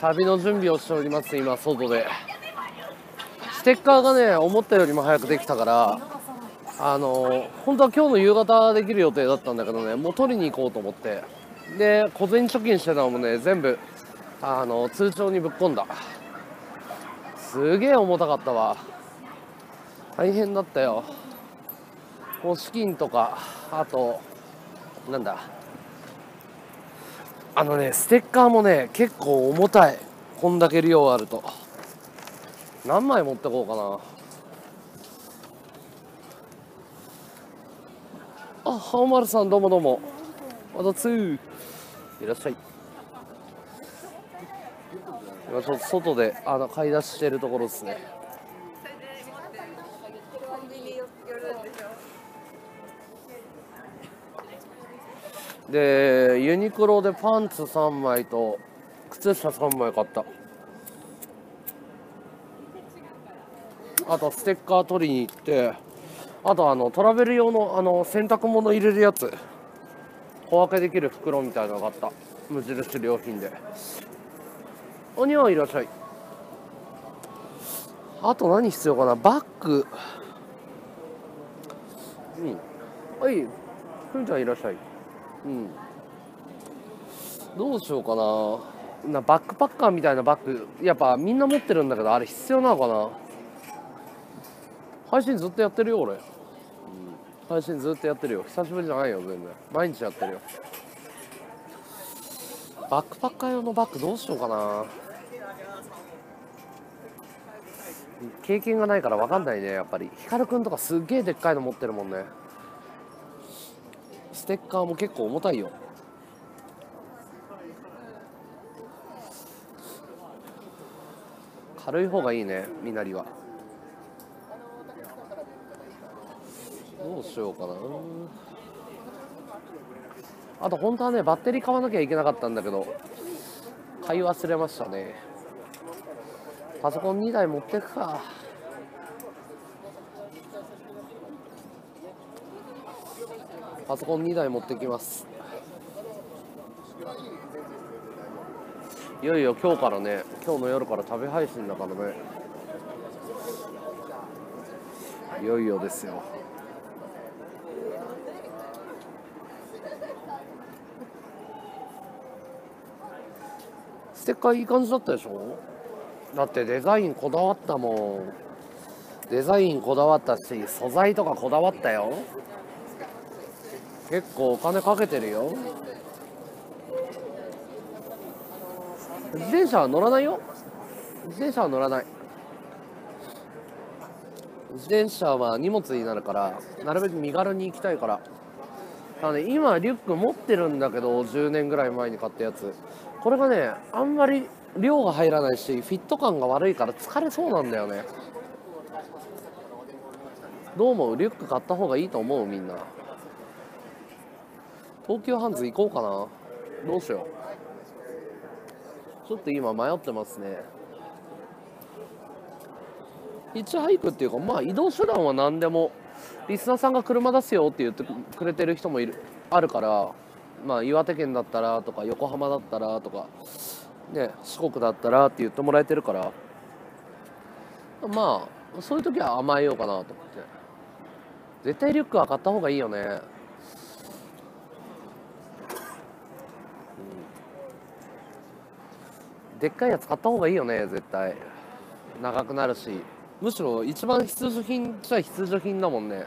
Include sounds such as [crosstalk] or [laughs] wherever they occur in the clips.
旅の準備をしております今外で。ステッカーがね思ったよりも早くできたからあの本当は今日の夕方できる予定だったんだけどねもう取りに行こうと思って。で小銭貯金してたのもね全部あの通帳にぶっ込んだ。すげえ重たかったわ。大変だったよ。もう資金とかあとなんだ。あのねステッカーもね結構重たい。こんだけ量あると。何枚持ってこうかな。あハオマルさんどうもどうも。またつー。いらっしゃい。今ちょっと外であの買い出してるところですね。でユニクロでパンツ3枚と靴下3枚買った。あとステッカー取りに行ってあとあのトラベル用のあの洗濯物入れるやつ。小分けできる袋みたいなのがあった。無印良品で。おにはいらっしゃい。あと何必要かな。バッグ。うん。はいふみちゃんいらっしゃい。うん。どうしようかな。なバックパッカーみたいなバッグやっぱみんな持ってるんだけどあれ必要なのかな。配信ずっとやってるよ俺、うん、配信ずっとやってるよ。久しぶりじゃないよ全然。毎日やってるよ。バックパッカー用のバッグどうしようかな。経験がないから分かんないねやっぱり。ヒカルくんとかすっげえでっかいの持ってるもんね。ステッカーも結構重たいよ。軽い方がいいねみなりは。どうしようかな。あと本当はねバッテリー買わなきゃいけなかったんだけど買い忘れましたね。パソコン2台持ってくか。パソコン2台持ってきます。いよいよ今日からね今日の夜から食べ配信だからね。いよいよですよ。ステッカーいい感じだったでしょ？だってデザインこだわったもん。デザインこだわったし素材とかこだわったよ。結構お金かけてるよ。自転車は乗らないよ。自転車は乗らない。自転車は荷物になるからなるべく身軽に行きたいから。あの、ね、今リュック持ってるんだけど10年ぐらい前に買ったやつ。これがねあんまり量が入らないしフィット感が悪いから疲れそうなんだよね。どう思う？リュック買った方がいいと思う？みんな。東急ハンズ行こうかな。どうしよう。ちょっと今迷ってますね。ヒッチハイクっていうかまあ移動手段は何でもリスナーさんが車出すよって言ってくれてる人もいるあるからまあ岩手県だったらとか横浜だったらとかね四国だったらって言ってもらえてるからまあそういう時は甘えようかなと思って。絶対リュックは買った方がいいよね。でっかいやつ買った方がいいよね絶対。長くなるし。むしろ一番必需品じゃ必需品だもんね。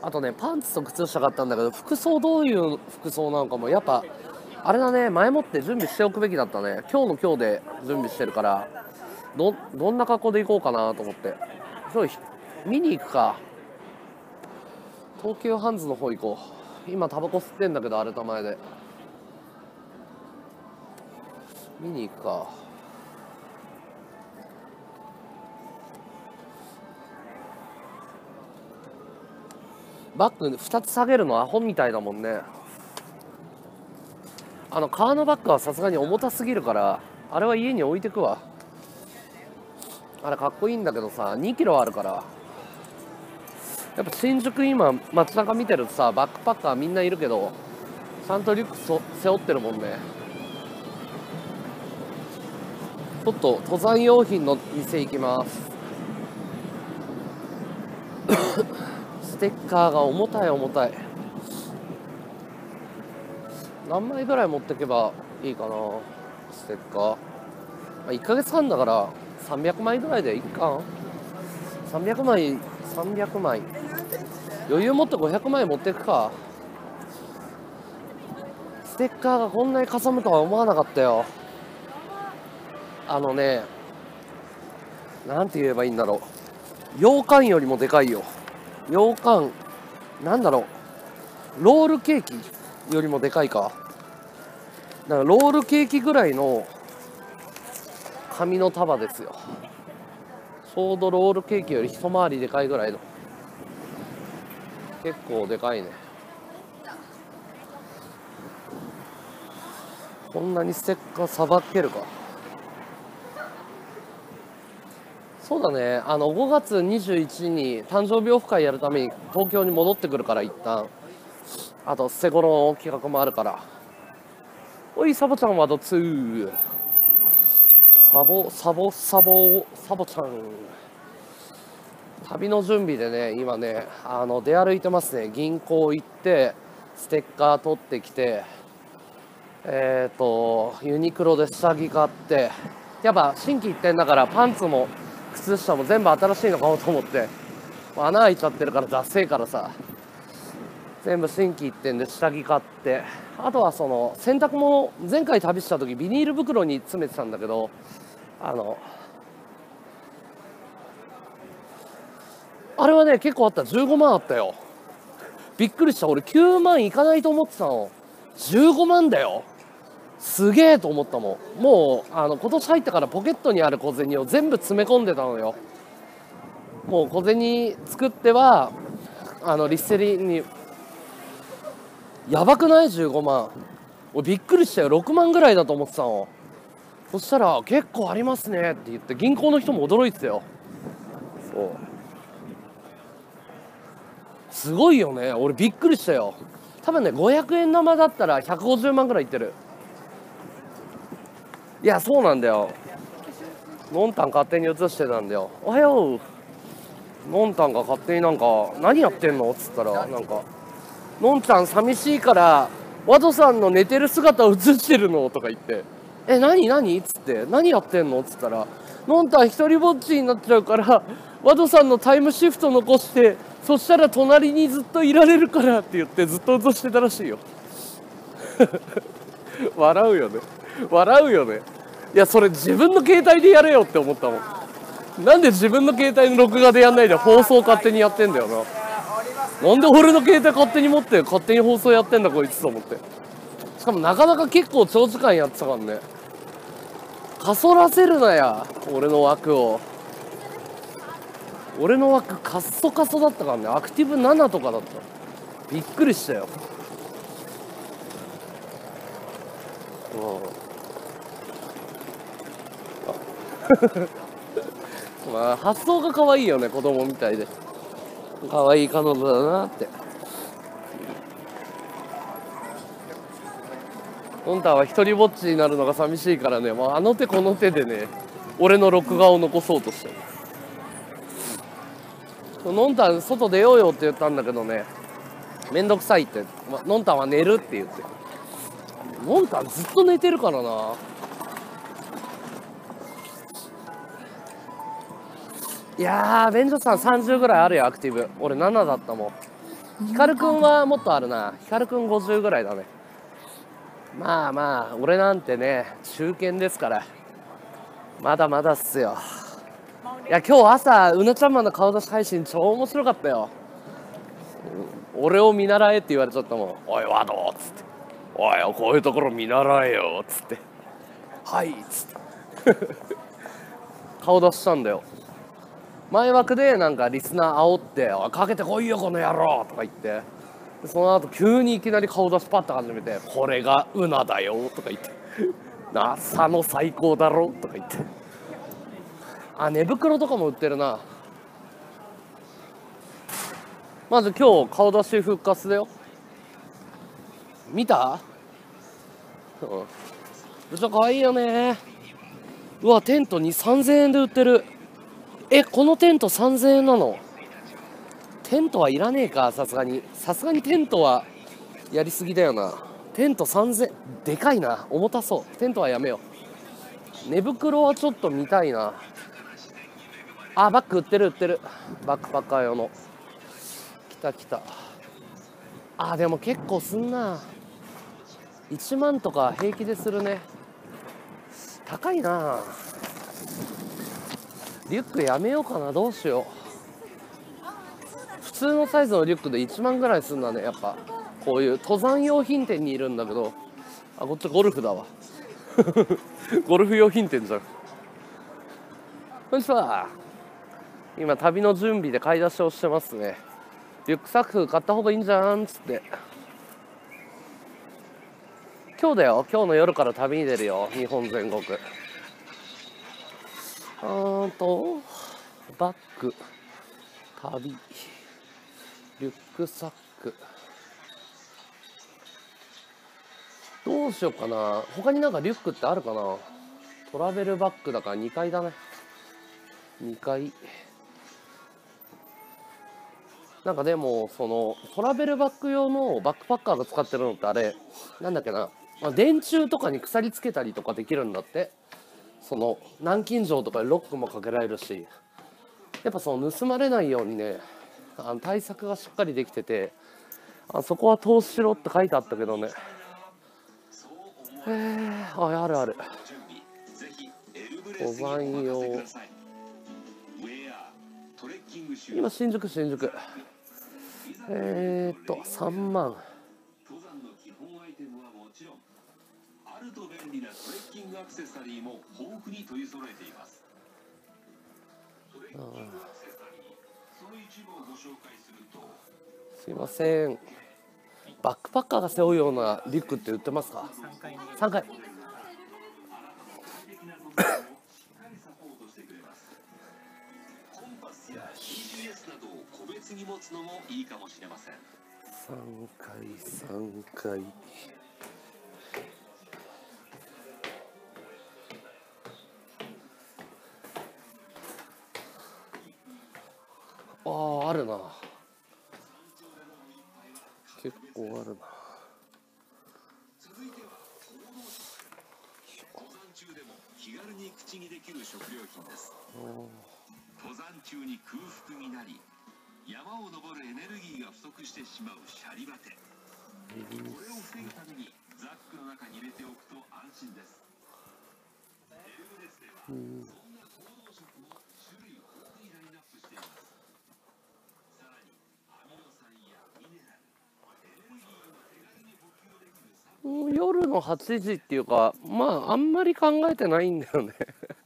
あとねパンツと靴下買ったんだけど服装どういう服装なのかもやっぱあれだね前もって準備しておくべきだったね。今日の今日で準備してるからどどんな格好で行こうかなと思って。そう見に行くか。東急ハンズの方行こう。今タバコ吸ってんだけどアルタ前で。見に行くか。バッグ2つ下げるのアホみたいだもんね。あの革のバッグはさすがに重たすぎるからあれは家に置いてくわ。あれかっこいいんだけどさ2キロあるから。やっぱ新宿今街中見てるとさバックパッカーみんないるけどちゃんとリュックそ背負ってるもんね。ちょっと登山用品の店行きます。[coughs] ステッカーが重たい重たい。何枚ぐらい持ってけばいいかなステッカー、まあ、1ヶ月半だから300枚ぐらいでいいか300枚300枚。余裕持って500枚持ってくか。ステッカーがこんなにかさむとは思わなかったよ。あのねなんて言えばいいんだろう。羊羹よりもでかいよ。羊羹なんだろう。ロールケーキよりもでかいか。だからロールケーキぐらいの紙の束ですよ。ちょうどロールケーキより一回りでかいぐらいの。結構でかいね。こんなにステッカーさばけるか。そうだね。あの5月21日に誕生日オフ会やるために東京に戻ってくるから一旦。あとセゴの企画もあるから。おいサボちゃんはどつサボサボサボサボちゃん。旅の準備でね今ねあの出歩いてますね。銀行行ってステッカー取ってきてえっ、ー、とユニクロで下着買って。やっぱ新規一点だからパンツも靴下も全部新しいの買おうと思って。穴開いちゃってるからダッセーからさ。全部新規一点で下着買って。あとはその洗濯物前回旅した時ビニール袋に詰めてたんだけどあのあれはね結構あった。15万あったよ。びっくりした。俺9万いかないと思ってたの。15万だよ。すげえと思ったもん。もうあの今年入ったからポケットにある小銭を全部詰め込んでたのよ。もう小銭作ってはあのリステリにやばくない？15万。俺びっくりしたよ。6万ぐらいだと思ってたの。そしたら「結構ありますね」って言って銀行の人も驚いてたよ。そう。すごいよね。俺びっくりしたよ。多分ね500円玉だったら150万ぐらいいってる。いやそうなんだよのんたん勝手に映してたんだよ「おはよう」のんたんが勝手になんか「何やってんの?」っつったらなんか「のんちゃん寂しいからワドさんの寝てる姿を映してるの?」とか言って「え何？何?」っつって「何やってんの?」っつったら「のんたん一人ぼっちになっちゃうからワドさんのタイムシフト残してそしたら隣にずっといられるから」って言ってずっと映してたらしいよ笑うよね笑うよね。いやそれ自分の携帯でやれよって思ったもん。なんで自分の携帯の録画でやんないで放送勝手にやってんだよな。なんで俺の携帯勝手に持って勝手に放送やってんだこいつと思って。しかもなかなか結構長時間やってたからね。かそらせるなや俺の枠を。俺の枠カッソカソだったからね。アクティブ7とかだった。びっくりしたよ。うん。[laughs] まあ発想が可愛いよね子供みたいで。可愛い彼女だなって。モンタは一人ぼっちになるのが寂しいからね、まあ、あの手この手でね俺の録画を残そうとしてる。のんたん外出ようよって言ったんだけどねめんどくさいって、ま、のんたんは寝るって言って。のんたんずっと寝てるからな。いやー、便所さん30ぐらいあるよ、アクティブ。俺7だったもん。ヒカルくんはもっとあるな。ヒカルくん50ぐらいだね。まあまあ、俺なんてね、中堅ですから。まだまだっすよ。いや、今日朝、うなちゃんマンの顔出し配信超面白かったよ。俺を見習えって言われちゃったもん。おい、ワードっつって。おい、こういうところ見習えよっつって。はいっつって。顔出したんだよ。前枠でなんかリスナー煽って「おいかけてこいよこの野郎!」とか言って。その後急にいきなり顔出しパッと始めて「これがうなだよ」とか言って「なさの最高だろ」とか言って。あ寝袋とかも売ってるな。まず今日顔出し復活だよ。見た？うん。部長かわいいよね。うわテントに3000円で売ってる。えこのテント3000円なの？テントはいらねえかさすがに。さすがにテントはやりすぎだよな。テント3000でかいな。重たそう。テントはやめよう。寝袋はちょっと見たいな。あバッグ売ってる売ってる。バックパッカー用の。来た来た。あでも結構すんな。1万とか平気でするね。高いな。リュックやめようかなどうしよう。普通のサイズのリュックで1万ぐらいすんだねやっぱ。こういう登山用品店にいるんだけど。あこっちゴルフだわ。[laughs] ゴルフ用品店じゃん。こんにちは今旅の準備で買い出しをしてますね。リュックサック買った方がいいんじゃんっつって。今日だよ。今日の夜から旅に出るよ。日本全国。あーとバッグ旅リュックサック。どうしようかな。他になんかリュックってあるかな。トラベルバッグだから2階だね。2階。なんかでもそのトラベルバッグ用のバックパッカーが使ってるのってあれなんだっけな、電柱とかに鎖つけたりとかできるんだって。その南京錠とかでロックもかけられるしやっぱその盗まれないようにねあの対策がしっかりできててあそこは投資しろって書いてあったけどね。へえああるある。登山用今新宿新宿。えー、っと3万登山の基本アイテムはもちろんあると便利なトレッキングアクセサリーも豊富に取り揃えています。トレッキングアクセサリーその一部をご紹介するとすいません。バックパッカーが背負うようなリュックって売ってますか？3回コンパスや GPS あああるな。結構あるな。登山中でも気軽に口にできる食料品です。登山中に空腹になり山を登るエネルギーが不足してしまうシャリバテ。これを防ぐためにザックの中に入れておくと安心です。エルブレスではそんな行動食も種類豊富にラインナップしていますさらにアミノ酸やミネラルエネルギーを手軽に補給できるサもう夜の8時っていうかまああんまり考えてないんだよね。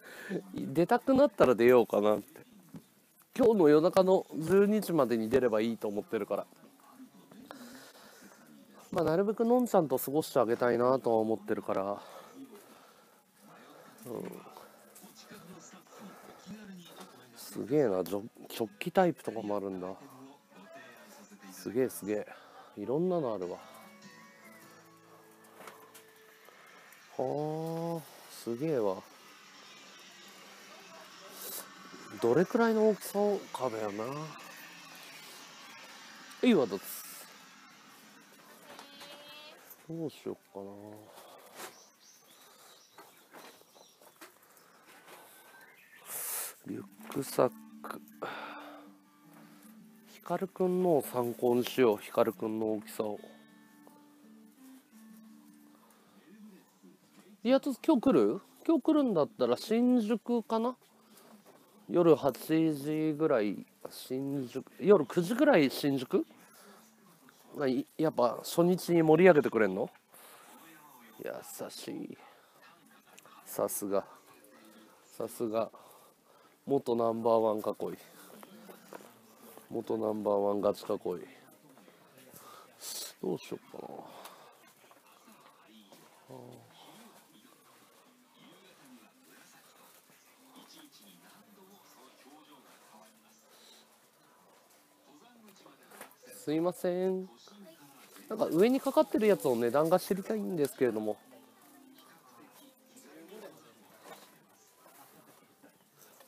[laughs] 出たくなったら出ようかなって。今日の夜中の12時までに出ればいいと思ってるから。まあなるべくのんちゃんと過ごしてあげたいなとは思ってるから、うん、すげえな。ジョ食器タイプとかもあるんだ。すげえすげえ。いろんなのあるわ。はあすげえわ。どれくらいの大きさかだよな。いいわどうぞどうしよっかな。リュックサック。ヒカルくんのを参考にしようヒカルくんの大きさをいや今日来る？今日来るんだったら新宿かな？夜8時ぐらい新宿夜9時ぐらい新宿？やっぱ初日に盛り上げてくれんの？優しい。さすが。さすが。元ナンバーワン囲い。元ナンバーワンガチ囲い。どうしようかな。あすいません。なんか上にかかってるやつの値段が知りたいんですけれども。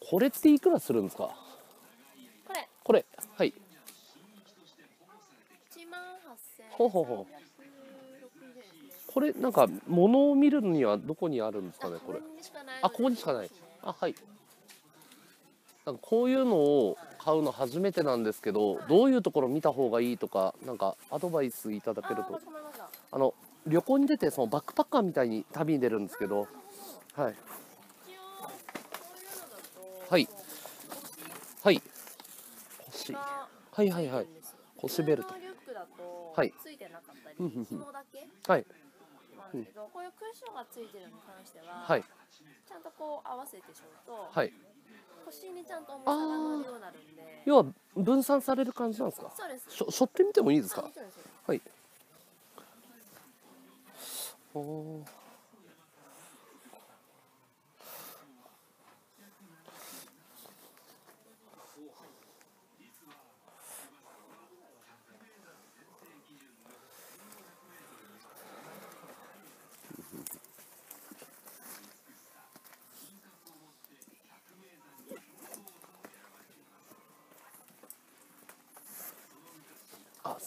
これっていくらするんですか？これ。これ。はい。1万8000ほうほうほう。これなんか物を見るにはどこにあるんですかねこれ。あここにしかない。あはい。なんかこういうのを買うの初めてなんですけどどういうところ見た方がいいとかなんかアドバイスいただけると。あの旅行に出てそのバックパッカーみたいに旅に出るんですけどはい。はい。はい。腰。がはいはいはい。腰ベルト。はい。ついてなかったりうんうんうん。紐だけはい。なんだけどこういうクッションがついてるのに関してははいちゃんとこう合わせてしょうとはい。腰にちゃんと重さが乗るようになるんで。要は分散される感じなんですか？そうです。しょしょってみてもいいですか？はい。おー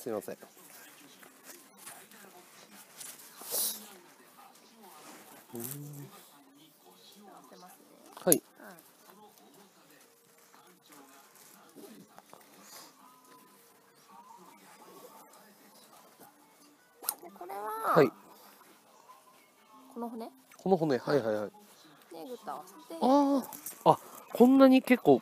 すいません。はい。うんでこれは、はい。この骨？この骨はいはいはい。ああこんなに結構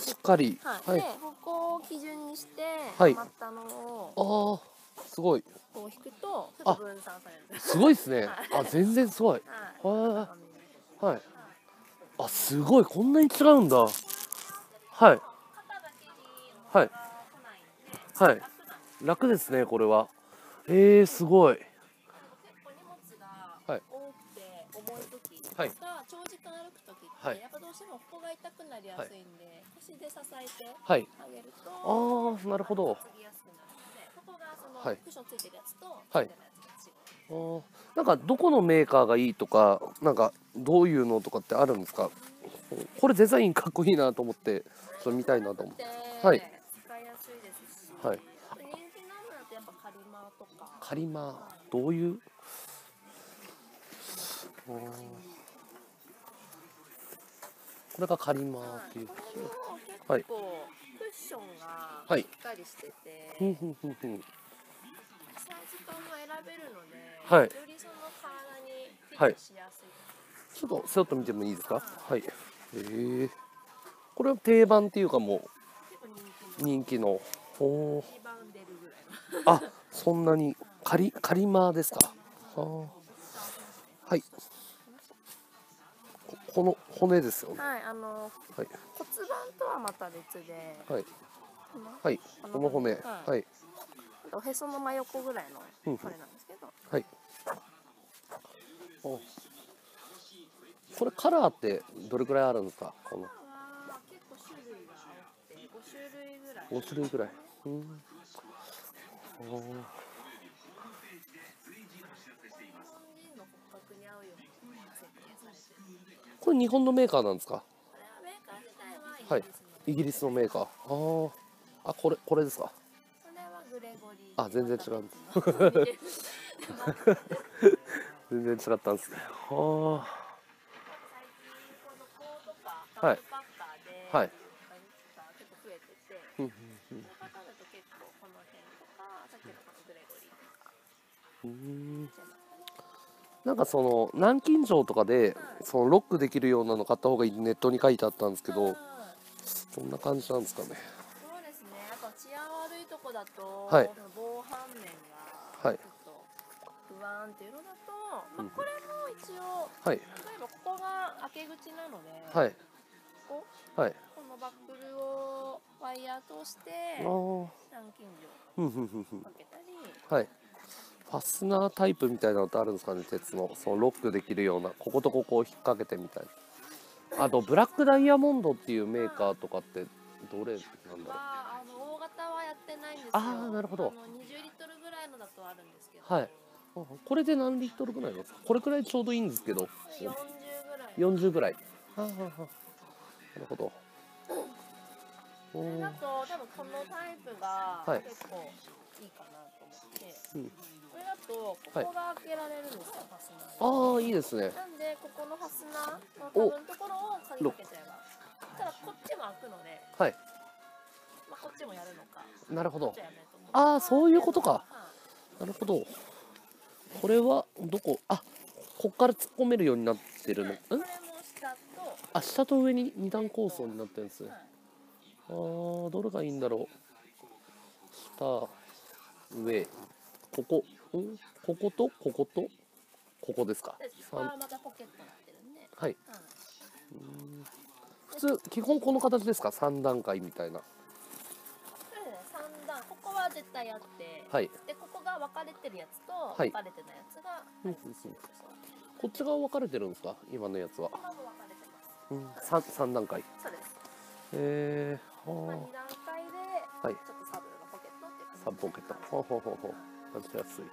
しっかりはい、はい。でここを基準にしてはい。余ったのをああすごい。こう引くとちょっと分散される。すごいですね。はい。あ全然すごい。はい。ははい。あすごい。こんなに違うんだ。はい。はい。はい。楽ですねこれは。えー、すごい。結構荷物がはい。多くて重い時とか、はいはい。やっぱどうしてもここが痛くなりやすいんで、腰で支えてはい。あげるとああなるほど。担ぎやすくなるのでここがその、はい。クッションついてるやつとはい。ついてないやつが違う。あー。なんかどこのメーカーがいいとかなんかどういうのとかってあるんですか？これデザインかっこいいなと思ってそれ見たいなと思って。てはい。使いやすいですし、はい。人気なのだとやっぱカリマとか。カリマどういう？あーこれがカリマっていう。はい。結構クッションがはいしっかりしてて、ふんふんふんふんサイズ感も選べるので、はい。よりその体にフィットしやすい、ちょっと背負ってみてもいいですか？はい。え。ー、これは定番っていうかもう人気の。おー。リバウンデるぐらいのあそんなに。カリカリマですか？はい。ここの骨ですよ。ねはいあのはい。骨盤とはまた別で。はい。はい。この骨。はいはい。おへその真横ぐらいのうん。骨なんですけど、はい。おこれカラーってどれくらいあるんですか？この。は結構種類があって5種類ぐらい。5種類くらい。うん。おーこれ日本のメーカーなんですか？はい。イギリスの、メーカー。あー。あこれこれですか？あ全然違う [laughs] 全然違ったんです。ねはあはい。はい。結構増えてて、ふんふんその方だと結構この辺とかさっきのこのグレゴリーとか。ふんうん。そういうのなんかその南京錠とかでそのロックできるようなの買った方がいいネットに書いてあったんですけどうんそんな感じなんですかね。そうですね。やっぱ治安悪いとこだと、はい。防犯面がはい。ちょっと不安っていうのだと、まあこれも一応はい。例えばここが開け口なので、はい。こはい。このバックルをワイヤー通して南京錠かけたり、はいファスナータイプみたいなのってあるんですかね鉄の。そのロックできるようなこことここを引っ掛けてみたいな。あとブラックダイヤモンドっていうメーカーとかってどれなんだろはあの大型はやってないんでですよあーなるほど。あの20リットルぐらいのだとあるんですけど。はい。これで何リットルぐらいですかこれくらいちょうどいいんですけど。40ぐらい。40ぐらい。はあはあはあなるほど。おこれーだと多分このタイプがはい。結構いいかなと思って、うん。これだとここが開けられるんですよ、ファスナー。ああいいですね。なんでここのファスナーの多分ところを鍵かけちゃえばただこっちも開くので、はい。まあ、こっちもやるのかなるほど。ああそういうことか。はい。なるほど。これはどこ？あこっから突っ込めるようになってるの。ん？これも下とあ下と上に二段構造になってるんです。ねはい。あーどれがいいんだろう。下上ここんこことこことここですか？でここは三またポケットになってるんで、はい。はい普通基本この形ですか？3段階みたいな。そうですね三段。ここは絶対あって、はい。でここが分かれてるやつとはい。分かれてないやつが、うんうんうん。こっち側分かれてるんですか？今のやつは。ここが分かれてます。うん。3, 三段階。そうです。えー、まあ、は2段階で、はい。ちょっとサブのポケットっていうあサブポケット。はいほうほうほうほう。出しやすい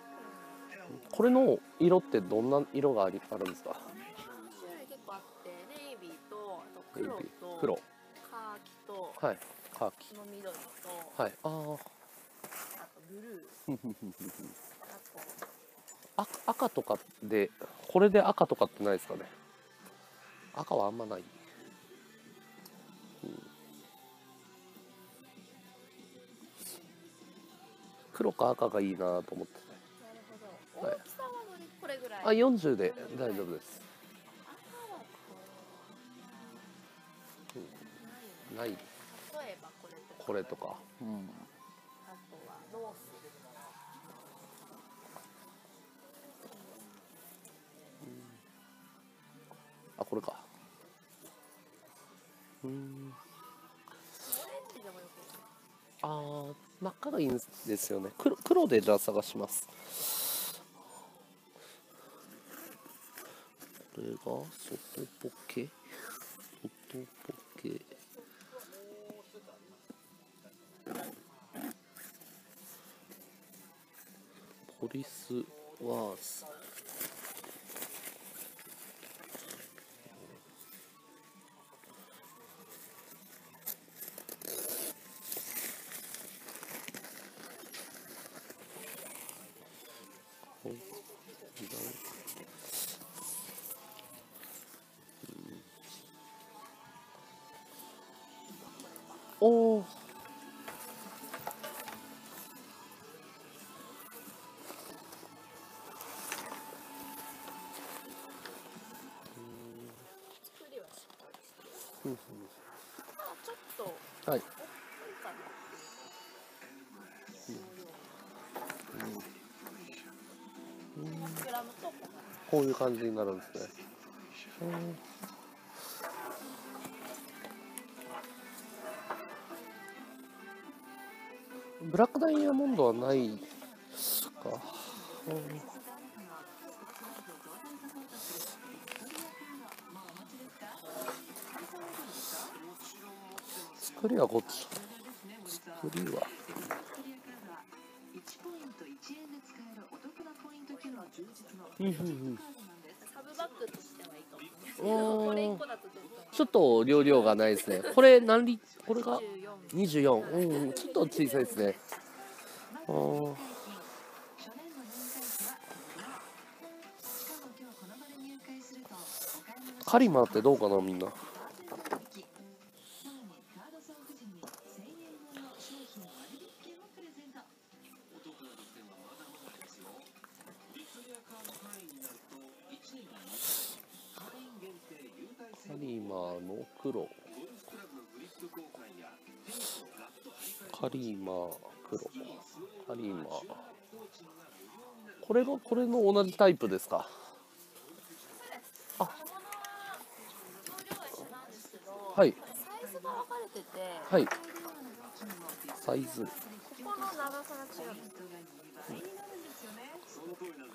これの色ってどんな色がありあるんですか？種類結構あってネイビーとあと黒と黒。カーキとはいカーキ。の緑とはいあー。あとブルー。あとあ赤とかでこれで赤とかってないですかね？赤はあんまない、うん。黒か赤がいいなと思ってはい。大きさはどれこれぐらい？あ40で大丈夫です。うないない。例えばこれとか。これとか、うん、あとはロースあこれか。うん。あー真っ赤がいいんですよね。黒黒でじゃあ探しますこれが外ポケ？外ポケ？ポリスワース。おおうん。はいこういう感じになるんですねブラックダイヤモンドはないですか、うん作りはこっち。作りは。1ポイント1円で使えるお得なポイント機能充実のうんうんうん。サブバッグとしてはいいと思う。んですけどこれ1個だとちょっと容量がないですね。これ何？リこれが？14 24うんうん。ちょっと小さいですねカリマってどうかなみんな。カリマの黒。カリマ黒。カリマ。ーこれがこれの同じタイプですかあ小物は容量は一緒なんですけど、はい。サイズが分かれてて、はい。サイズここの長さが違う。ん。で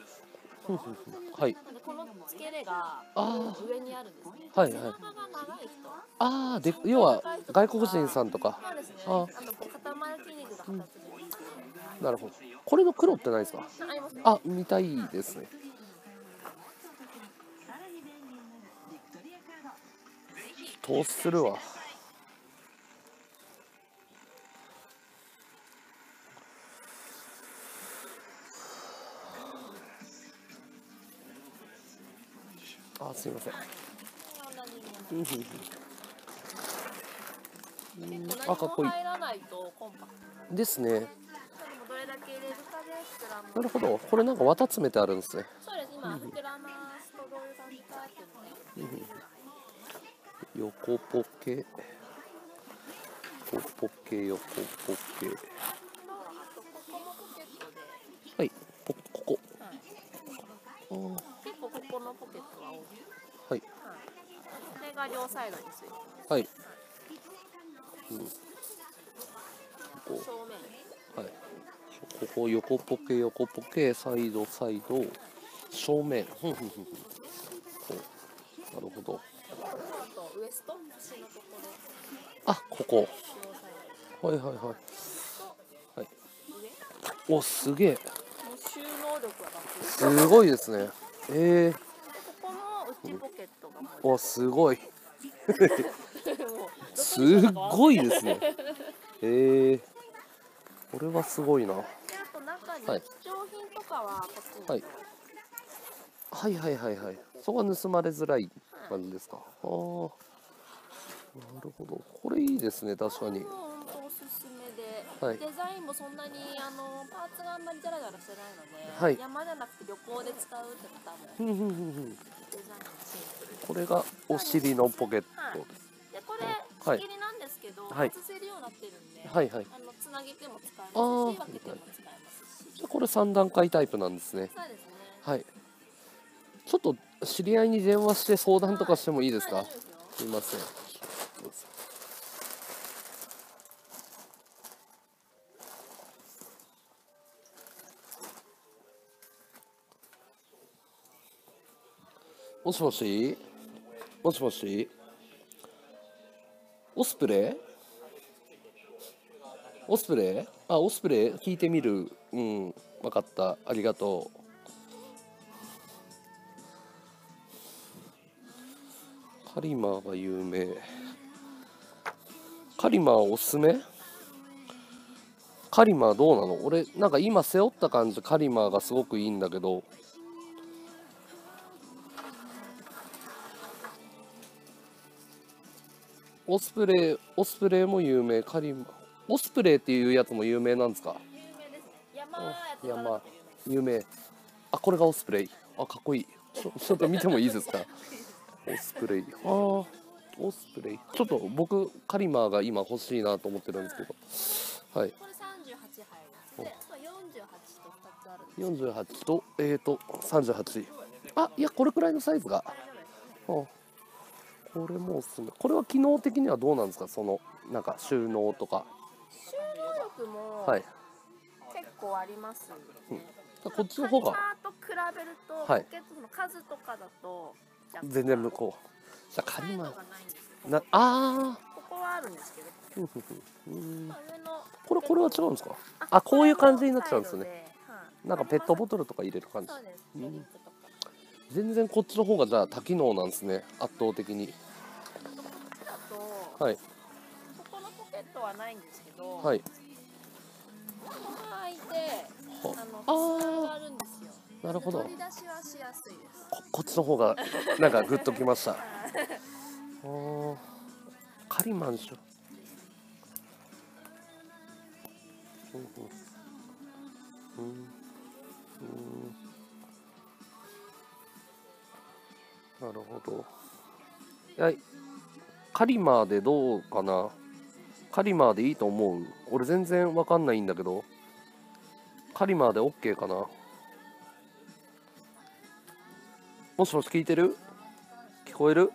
すその通りなんはいこの付け根があ上にあるんですね。はいはい。あーで要は外国人さんとか。そうですね。ああとこう固まる筋肉が発達してなるほど。これの黒ってないですか？あ見たいですね投資するわ。あすいません。あかっこいい。ですね。なるほど。これなんか綿詰めてあるんですね。そうです。今膨らますとどういう感じかっていうのね横ポケ。横ポケ横ポケ。はいポここ。結構ここのポケットが多い、はいはい、これが両サイドについてはい、うん、ここ。正面。はい。ここ横ポケ横ポケサイドサイド。正面。なるほどウエスト？腰のところ。あここ。はいはいはい。はい。上おすげえ。収納力が抜群。すごいですね。えでここも内ポケットがおすごい。すっごいですね。えー、これはすごいな。はい。貴重品とかはこっちに、はい。はいはいはいはい。そこは盗まれづらい感じですか？ああなるほど。これいいですね確かに。おすすめで、はい。デザインもそんなにあのパーツがあんまりジャラジャラしてないので、はい。山じゃなくて旅行で使うって方もデザこれがお尻のポケット。ですでこれはい。仕切りなんですけど、はい。外せるようになってるんで、はいはい。あのつなげても使えますし分けても使えますし。これ3段階タイプなんですね。そうですね。はい。ちょっと知り合いに電話して相談とかしてもいいですか？すいませんもしもし？もしもし？オスプレイ？オスプレイ？あオスプレイ聞いてみる。うん分かった。ありがとう。カリマーが有名。カリマーおすすめ？カリマーどうなの？俺なんか今背負った感じカリマーがすごくいいんだけど。オスプレイオスプレイも有名？カリマオスプレイっていうやつも有名なんですか？有名ですね。山やって山から有名。あこれがオスプレイ。あかっこいい。ちょっと見てもいいですか？[laughs] オスプレイ。あ。ーオスプレ。イちょっと僕カリマーが今欲しいなと思ってるんですけど。はい。これ38入るやつであとは48と2つあるんです48とえーと38あいやこれくらいのサイズが。あこれもおすすめこれは機能的にはどうなんですか？そのなんか収納とか。収納力もはい。結構ありますよね、こっちの方が。カリマーと比べると、はい。ポケットの数とかだと全然向こうじゃあカリマサイドがないんですよ。ーなあここはあるんですけど。ーふんふんふん。これこれは違うんですか？あこういう感じになっちゃうんですね。なんかペットボトルとか入れる感じ。全然こっちの方がじゃあ多機能なんですね。圧倒的に。はい。ここのポケットはないんですけど、はい。ここが開いてはあのああるんですよなるほど。取り出しはしやすいです。ここっちの方がなんかグッときました。あー。カリマンシュうんうんうんうん。なるほど。はいカリマーでどうかな？カリマーでいいと思う？俺全然わかんないんだけど。カリマーで OK かな？もしもし聞いてる？聞こえる？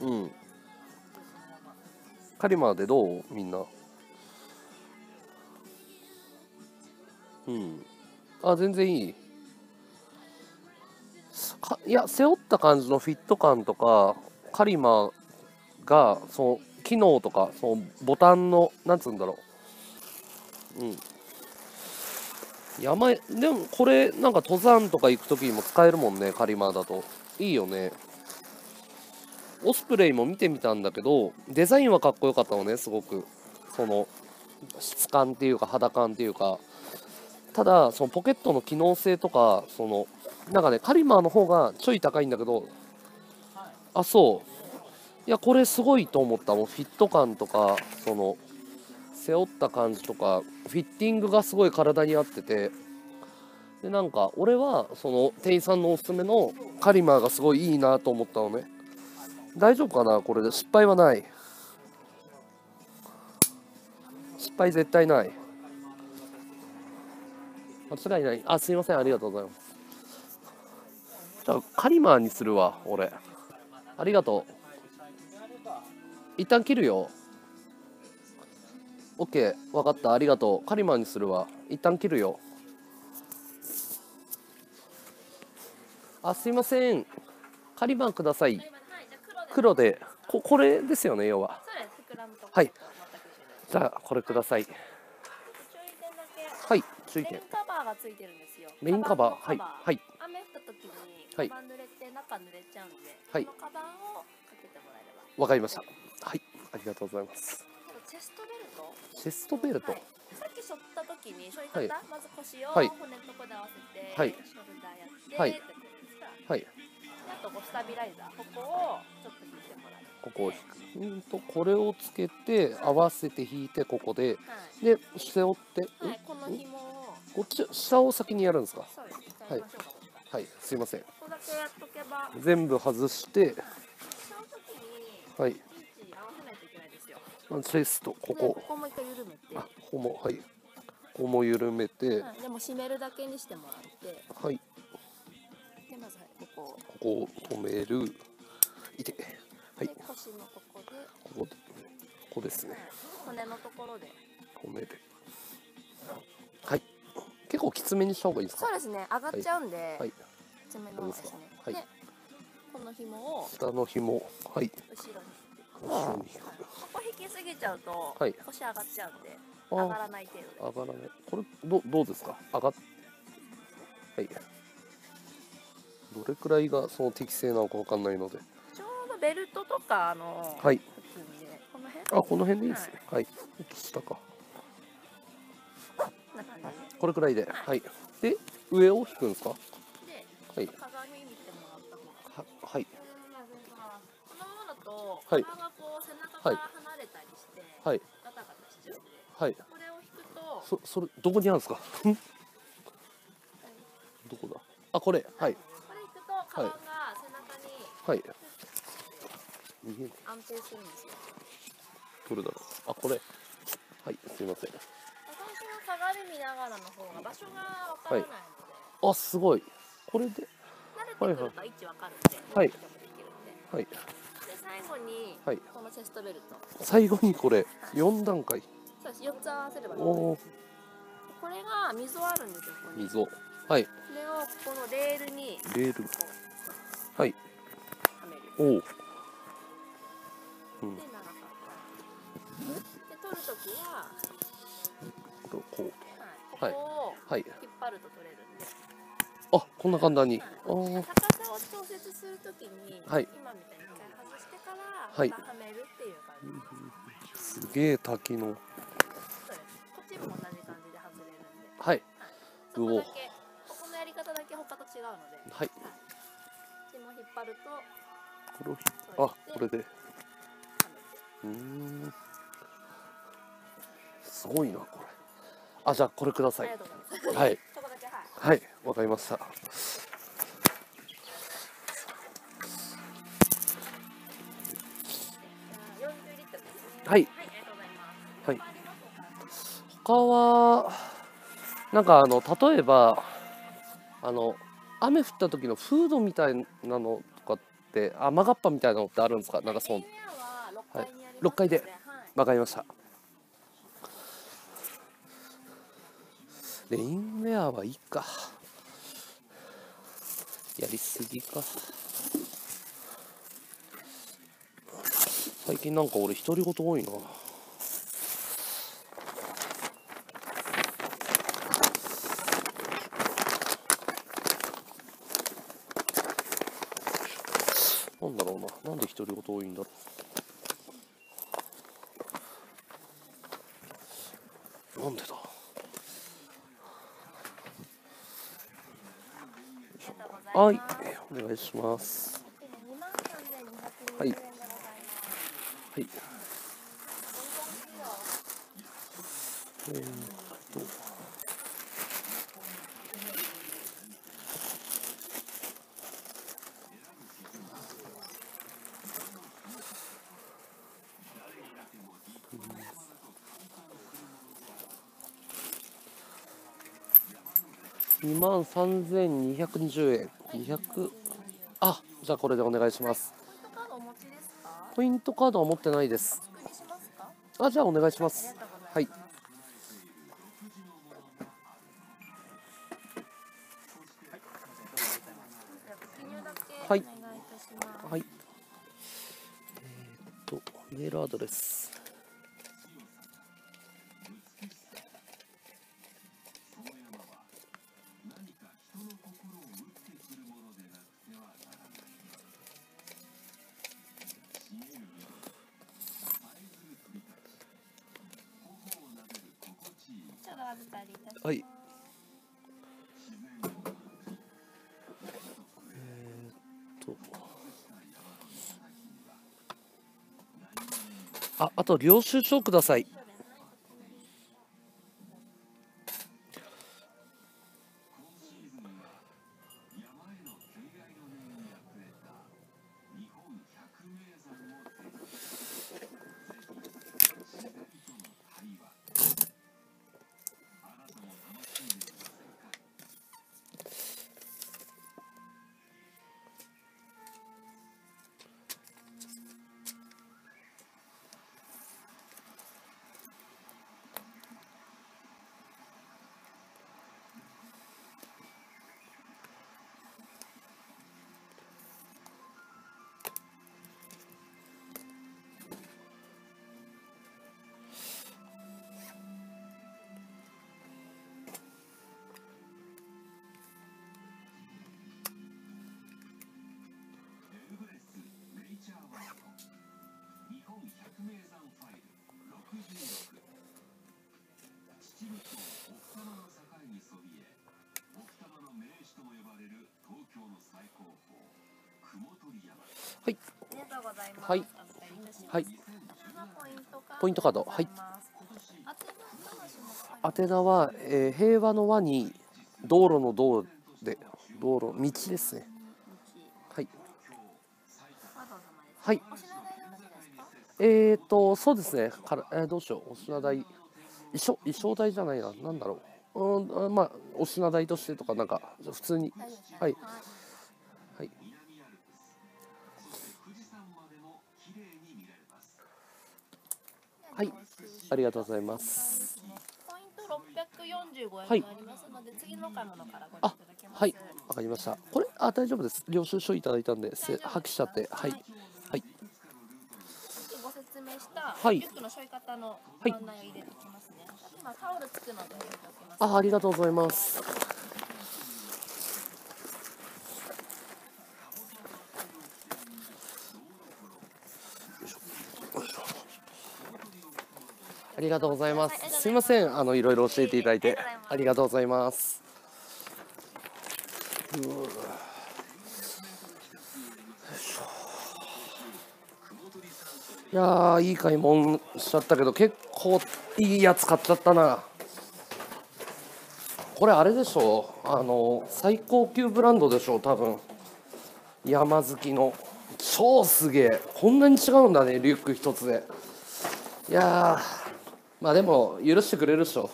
うん。カリマーでどう？みんな。うん。あ全然いい。かいや背負った感じのフィット感とかカリマーがその機能とかそのボタンのなんつうんだろう。うん。山へでもこれなんか登山とか行く時にも使えるもんねカリマーだと。いいよね。オスプレイも見てみたんだけどデザインはかっこよかったのねすごく。その質感っていうか肌感っていうか。ただそのポケットの機能性とかそのなんかねカリマーの方がちょい高いんだけどあそう。いやこれすごいと思ったもん。フィット感とかその背負った感じとかフィッティングがすごい体に合っててでなんか俺はその店員さんのおすすめのカリマーがすごいいいなと思ったのね。大丈夫かなこれで。失敗はない。失敗絶対ない。間違いない。あすいません。ありがとうございます。じゃあカリマーにするわ俺。ありがとう。一旦切るよ。オッケー分かった。ありがとう。カリマーにするわ。一旦切るよ。あすいません。カリマーください。黒で。ここれですよね要は。はい。じゃあこれください。はい注意点メインカバーがついてるんですよ。メインカバー。カはいはい。雨降った時にはい。カバン濡れて中濡れちゃうんで、はい。カバンをかけてもらえれば。わかりました。はい。ありがとうございます。チェストベルト。チェストベルト。はい。さっき背負った時に背負い方、はい。まず腰をはい。骨のとこで合わせて、はい。ショルダーやって、はい。ってですかはい。であとこうスタビライザー。ここをちょっと引いてもらって。ここを引く。うんとこれをつけて合わせて引いてここで。はい。で背負って。はい、この紐を。こっち下を先にやるんですか？そうです。ねはい。はい。すいません。ここだけやっとけば。全部外して。はい位置合わせないといけないですよチェストこでこここも一回緩めて、あはここもはい。ここも緩めて。い、でも締めるだけにしてもらって。はい。でまずはいここ。をここを止める。いて。はい。で腰のとこで、ここで。ここですね。はい、骨のところで。止めてはい。結構きつめにした方がいいですか？そうですね。上がっちゃうんで、はい。きつめのですね。はい。でこの紐を。下の紐。はい。後ろにここ引きすぎちゃうと、はい。腰上がっちゃうんであ上がらない程度で上がらない。これどどうですか？上がっはい。どれくらいがその適正なのかわかんないので。ちょうどベルトとかあのはい。普通にねこの辺？あこの辺でいいですね。はい。ちょっと下か。これくらいで。はい。で上を引くんですかはで、はい鏡見てもらった方がはいこのままだと、はい。こう背中から離れたりして、はい。ガタガタしちゃうんではい。これを引くとそそれどこにあるんですか？ん [laughs] どこだ？あこれ。はい。これ引くとカバンが背中にはい。安定するんですよ。どれだろう？あこれ。はいすいません。最初は鏡見ながらの方が場所がわからないので、あすごい。これで？慣れてくると位置わかるんで、はい。どうやってもできるんで。はい。で最後に、はい。このチェストベルト。最後にこれ4段階。そうです。4つ合わせればこれが溝あるんですよここに。溝。はい。これをこのレールにレール。こはい。おおうん。で長さで取るときは、とこう。はい、ここをはい引っ張ると取れるんで、あこんな簡単に。あ高ーさを調節するときに、はい。今みたいにはい。またはめるっていう感じ、すげえ滝の。そうです。こっちも同じ感じで外れるんで。はい。そこだけここのやり方だけ他と違うので。はい。こっちも引っ張るとこれをあこれで。うーん。すごいなこれ。あじゃあこれください。[laughs] はい。はい。わかりましたはい。はい。他はなんかあの例えばあの雨降った時のフードみたいなのとかって雨がっぱみたいなのってあるんですか？なんかそうレインウェアは6階で、六階で。はいわかりました。レインウェアはいいか。やりすぎか。最近なんか俺独り言多いな。なんだろうな。なんで独り言多いんだろう。なんでだ。はい。お願いします。はい。えーっと。2万3220円。200あじゃあこれでお願いします。ポイントカードは持ってないです？あじゃあお願いしますはいはい。はい。えーっと、メールアドレス。と領収書をくださ。い。ポイントカードはい。宛名は、えー平和の和に道路の道で道路道ですね。はい。はい。えーとそうですね。からえーどうしよう。お品代衣装衣装代じゃないな。なんだろう。うんあまあお品代としてとかなんか普通にはい。はい。はい。ありがとうございます。ポイント645円はいになりますので、次の買い物からご利用あいただけます。はい。わかりました。これあ大丈夫です。領収書いただいたんでせ破棄しちゃってはいはいご説明したはいリュックの背負い方の案内を入れてきますね。今タオルつくので。あありがとうございます。りがとうございます。すいません、あのいろいろ教えていただいて、ありがとうございます。いやーいい買い物しちゃったけど結構いいやつ買っちゃったな。これあれでしょあの最高級ブランドでしょ多分。山好きの。超すげえ。こんなに違うんだねリュック一つで。いやーまあでも許してくれるでしょ。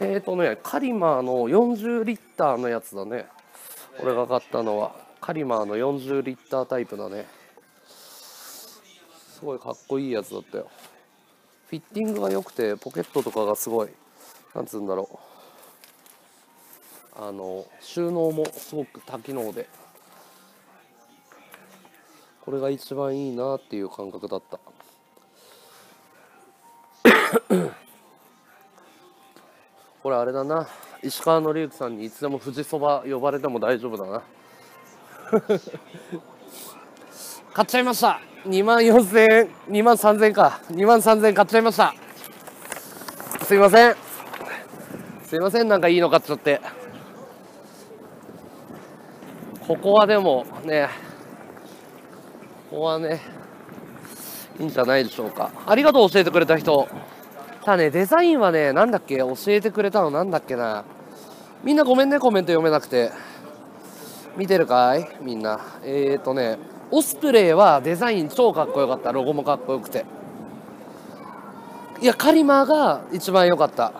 えーとねカリマーの40リッターのやつだね。俺が買ったのは。カリマーの40リッタータイプだね。すごいかっこいいやつだったよ。フィッティングが良くてポケットとかがすごい。なんつうんだろう。あの収納もすごく多機能で。これが一番いいなっていう感覚だった。これあれだな。石川紀之さんにいつでも富士そば呼ばれても大丈夫だな。[laughs] 買っちゃいました。2万4000円。2万3000円か。2万3000円買っちゃいました。すいません。すいません。なんかいいの買っちゃって。ここはでもね。ここはね。いいんじゃないでしょうか。ありがとう教えてくれた人。ただねデザインはねなんだっけ教えてくれたのなんだっけな。みんなごめんねコメント読めなくて。見てるかい？みんな。えーとねオスプレイはデザイン超かっこよかった。ロゴもかっこよくて。いやカリマーが一番良かった。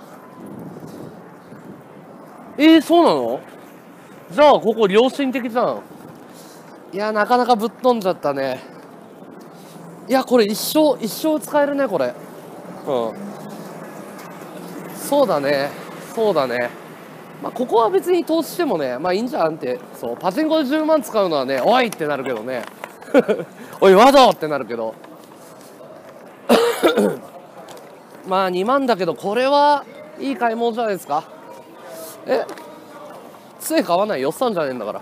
えー、そうなの？じゃあここ良心的じゃん。いやなかなかぶっ飛んじゃったね。いやこれ一生一生使えるねこれ。うん。そうだね。そうだね。まあここは別に投資してもねまあいいんじゃんって。そうパチンコで10万使うのはねおいってなるけどね。[laughs] おいわどってなるけど。[coughs] まあ2万だけどこれはいい買い物じゃないですか。え？杖買わない？よっさんじゃねえんだから。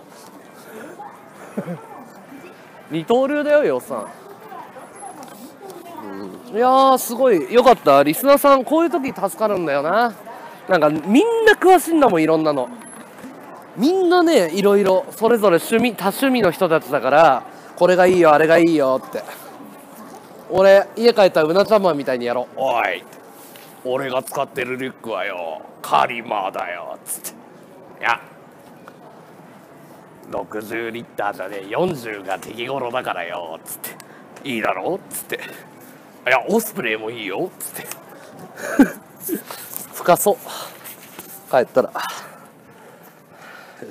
[laughs] 二刀流だよよっさん。いやーすごい。よかった。リスナーさんこういう時助かるんだよな。なんかみんな詳しいんだもんいろんなの。みんなねいろいろそれぞれ趣味多趣味の人たちだからこれがいいよあれがいいよって。俺家帰ったらうなちゃんマンみたいにやろう。おい。俺が使ってるリュックはよカリマーだよっつって。いや。60リッターじゃねえ40が適頃だからよっつって。いいだろうっつって。いやオスプレイもいいよ。っつって。深そう。帰ったら。よ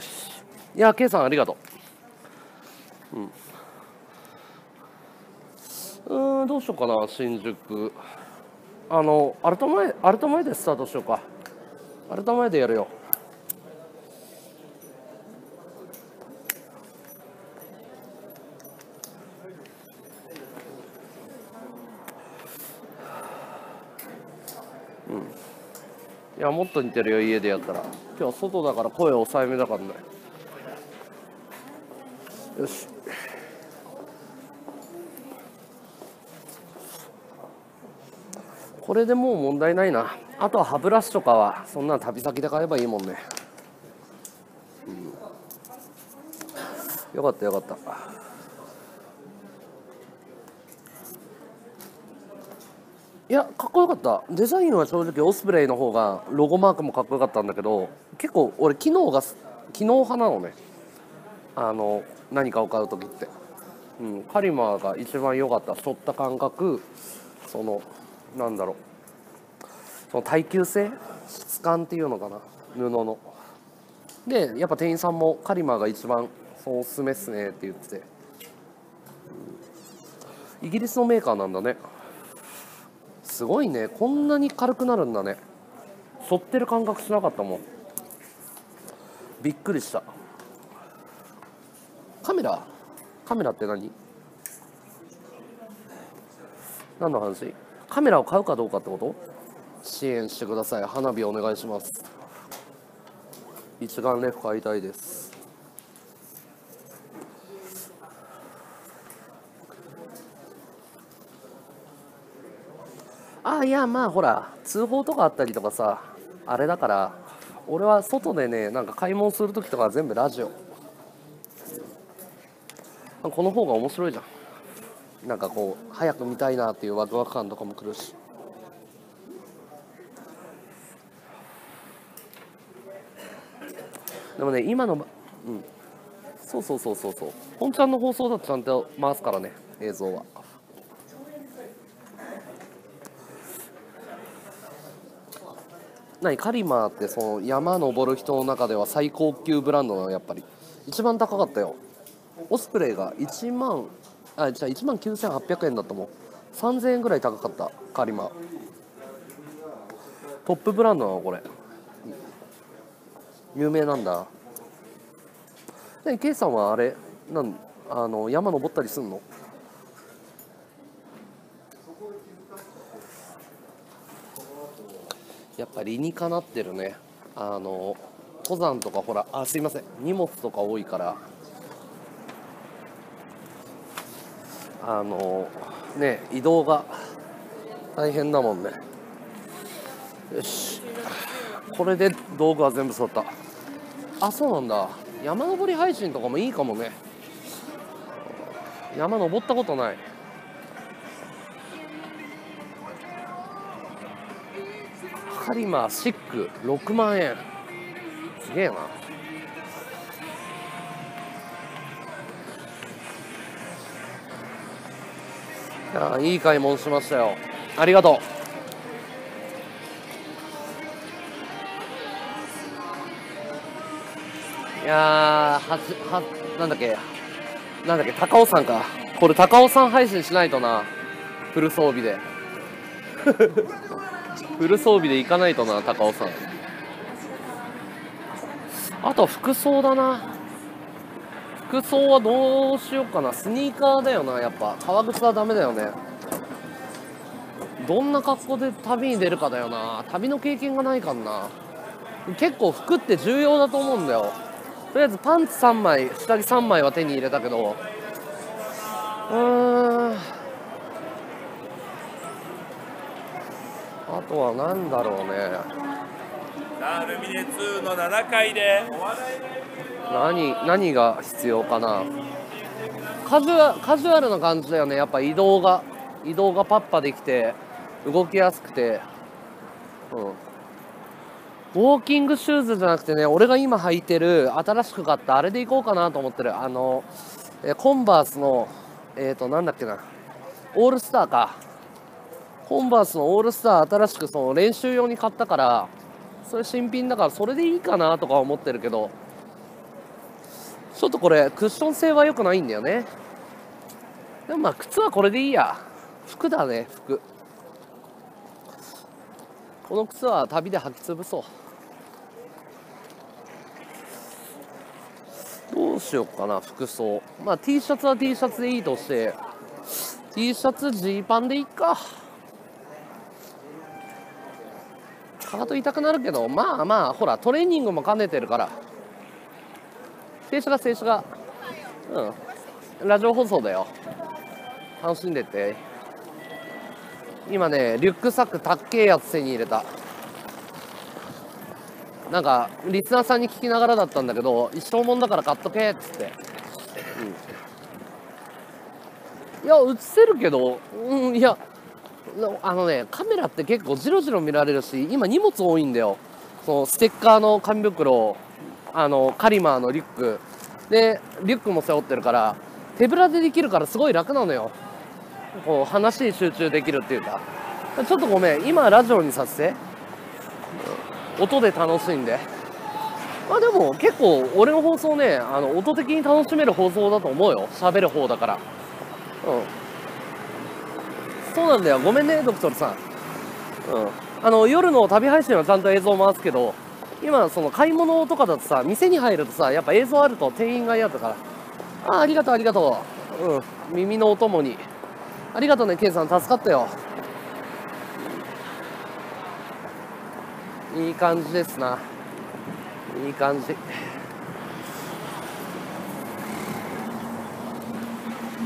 し。いや K さんありがとう。うん。うんどうしようかな新宿。あのアルタ前アルタ前でスタートしようか。アルタ前でやるよ。いやもっと似てるよ家でやったら。今日は外だから声抑えめだからね。よし。これでもう問題ないな。あとは歯ブラシとかはそんな旅先で買えばいいもんね、うん、よかったよかった。いやかっこよかった。デザインは正直オスプレイの方がロゴマークもかっこよかったんだけど結構俺機能が機能派なのね。あの何かを買う時って、うん、カリマーが一番良かった。反った感覚。そのなんだろう。その耐久性？質感っていうのかな。布の。でやっぱ店員さんもカリマーが一番そうおすすめっすねって言ってて、イギリスのメーカーなんだね。すごいね。こんなに軽くなるんだね。反ってる感覚しなかったもん。びっくりした。カメラ？カメラって何？何の話？カメラを買うかどうかってこと？支援してください。花火お願いします。一眼レフ買いたいです。いやまあほら通報とかあったりとかさあれだから俺は外でねなんか買い物する時とか全部ラジオ。この方が面白いじゃん。なんかこう早く見たいなっていうワクワク感とかも来るし。でもね今のうん。そうそうそうそうそう。本ちゃんの放送だとちゃんと回すからね映像は。何カリマーってその山登る人の中では最高級ブランドなのやっぱり一番高かったよ。オスプレイが1万あじゃあ1万9800円だったもん。3000円ぐらい高かったカリマー。トップブランドなのこれ。有名なんだ。で K さんはあれなんあの山登ったりすんの？やっぱ理にかなってるね。あの登山とかほらあすいません。荷物とか多いから。あのね移動が大変だもんね。よし。これで道具は全部揃った。あそうなんだ。山登り配信とかもいいかもね。山登ったことない。カリマシック6万円。すげえな。いやいい買い物しましたよ。ありがとう。いやーはじはなんだっけ。なんだっけ高尾さんか。これ高尾さん配信しないとな。フル装備で。[laughs] フル装備で行かないとな高尾さん。あと服装だな。服装はどうしようかな。スニーカーだよなやっぱ。革靴はダメだよね。どんな格好で旅に出るかだよな。旅の経験がないからな。結構服って重要だと思うんだよ。とりあえずパンツ3枚下着3枚は手に入れたけど。うーん。あとは何だろうね。さあルミネ2の7階で。何何が必要かな。カジュアカジュアルな感じだよね。やっぱ移動が移動がパッパできて動きやすくて。うん。ウォーキングシューズじゃなくてね俺が今履いてる新しく買ったあれでいこうかなと思ってる。あのえコンバースのえっ、ー、となんだっけな。オールスターかコンバースのオールスター新しくその練習用に買ったからそれ新品だからそれでいいかなとか思ってるけどちょっとこれクッション性は良くないんだよね。でもまあ靴はこれでいいや。服だね服。この靴は旅で履き潰そう。どうしようかな服装。まあ T シャツは T シャツでいいとして T シャツジーパンでいいか。かかと痛くなるけどまあまあほらトレーニングも兼ねてるから。静止画静止画うんラジオ放送だよ。楽しんでって。今ねリュックサックたっけえやつ手に入れた。なんかリスナーさんに聞きながらだったんだけど一生もんだから買っとけっつって、うん、いや映せるけどうんいやあのねカメラって結構ジロジロ見られるし今荷物多いんだよ。そのステッカーの紙袋あのカリマーのリュック。でリュックも背負ってるから手ぶらでできるからすごい楽なのよ。こう話に集中できるっていうか。ちょっとごめん今ラジオにさせて。音で楽しいんで。まあでも結構俺の放送ねあの音的に楽しめる放送だと思うよ。喋る方だから。うん。そうなんだよ。ごめんねドクトルさん。うん。あの夜の旅配信はちゃんと映像回すけど今その買い物とかだとさ店に入るとさやっぱ映像あると店員が嫌だから。あありがとうありがとう。うん。耳のお供に。ありがとうねケイさん。助かったよ。いい感じですな。いい感じ。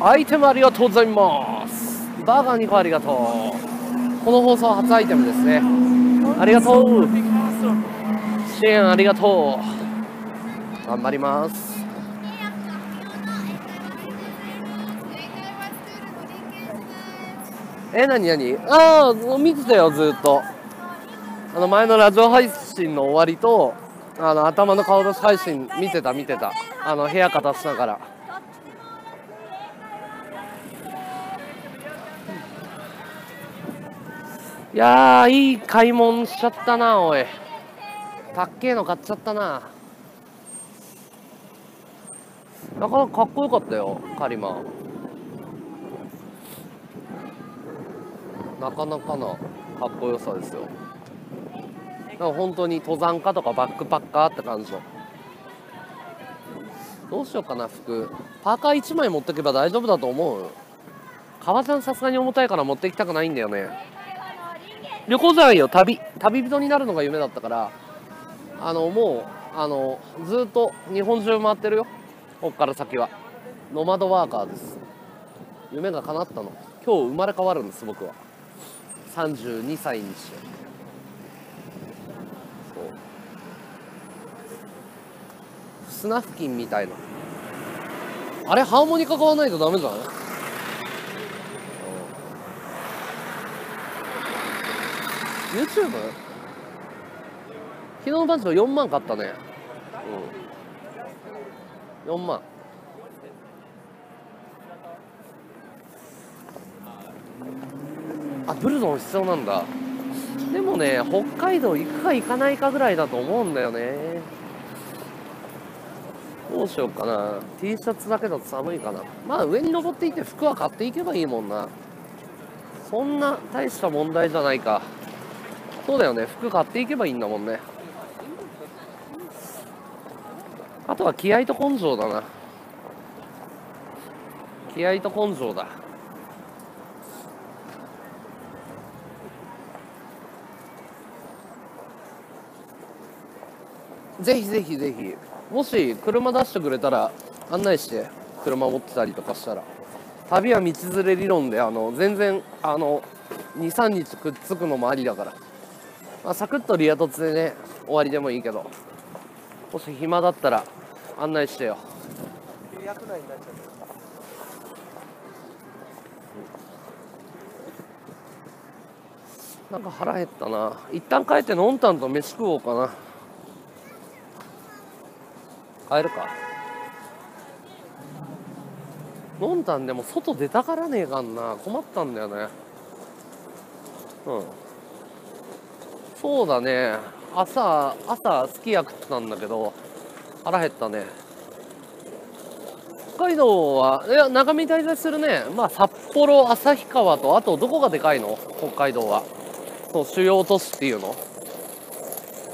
アイテムありがとうございます。バーガー2個ありがとうこの放送初アイテムですねありがとう支援ありがとう頑張りますえ、なになに？ああ、見てたよ、ずっと。あの、前のラジオ配信の終わりと、あの、頭の顔出し配信見てた、見てた。あの、部屋片しながら。いやー、いい買い物しちゃったな、おい。たっけえの買っちゃったな。なかなかかっこよかったよ、カリマ。なかなかなかっこよさですよだから本当に登山家とかバックパッカーって感じのどうしようかな服パーカー1枚持ってけば大丈夫だと思う革ジャンさすがに重たいから持ってきたくないんだよね旅行じゃないよ旅。旅人になるのが夢だったからあのもうあのずっと日本中回ってるよ。こっから先は。ノマドワーカーです。夢が叶ったの。今日生まれ変わるんです僕は。32歳にして。そう。砂付近みたいな。あれハーモニカ買わないとダメじゃない？YouTube? 昨日のバンジョ4万買ったね。うん。4万。あブルゾン必要なんだ。でもね北海道行くか行かないかぐらいだと思うんだよね。どうしようかな。T シャツだけだと寒いかな。まあ上に登っていって服は買っていけばいいもんな。そんな大した問題じゃないか。そうだよね。服買っていけばいいんだもんね。あとは気合と根性だな。気合と根性だ。ぜひぜひぜひ。もし車出してくれたら案内して車持ってたりとかしたら。旅は道連れ理論であの全然あの23日くっつくのもありだから、まあ、サクッとリア突でね終わりでもいいけど。もし暇だったら案内してよ。なんか腹減ったな。一旦帰ってのんたんと飯食おうかな。帰るか。のんたんでも外出たからねえかんな。困ったんだよね。うん。そうだね。朝朝すき家食ってたんだけど腹減ったね。北海道はいや長見滞在するね。まあ札幌旭川とあとどこがでかいの？北海道は。そう主要都市っていうの。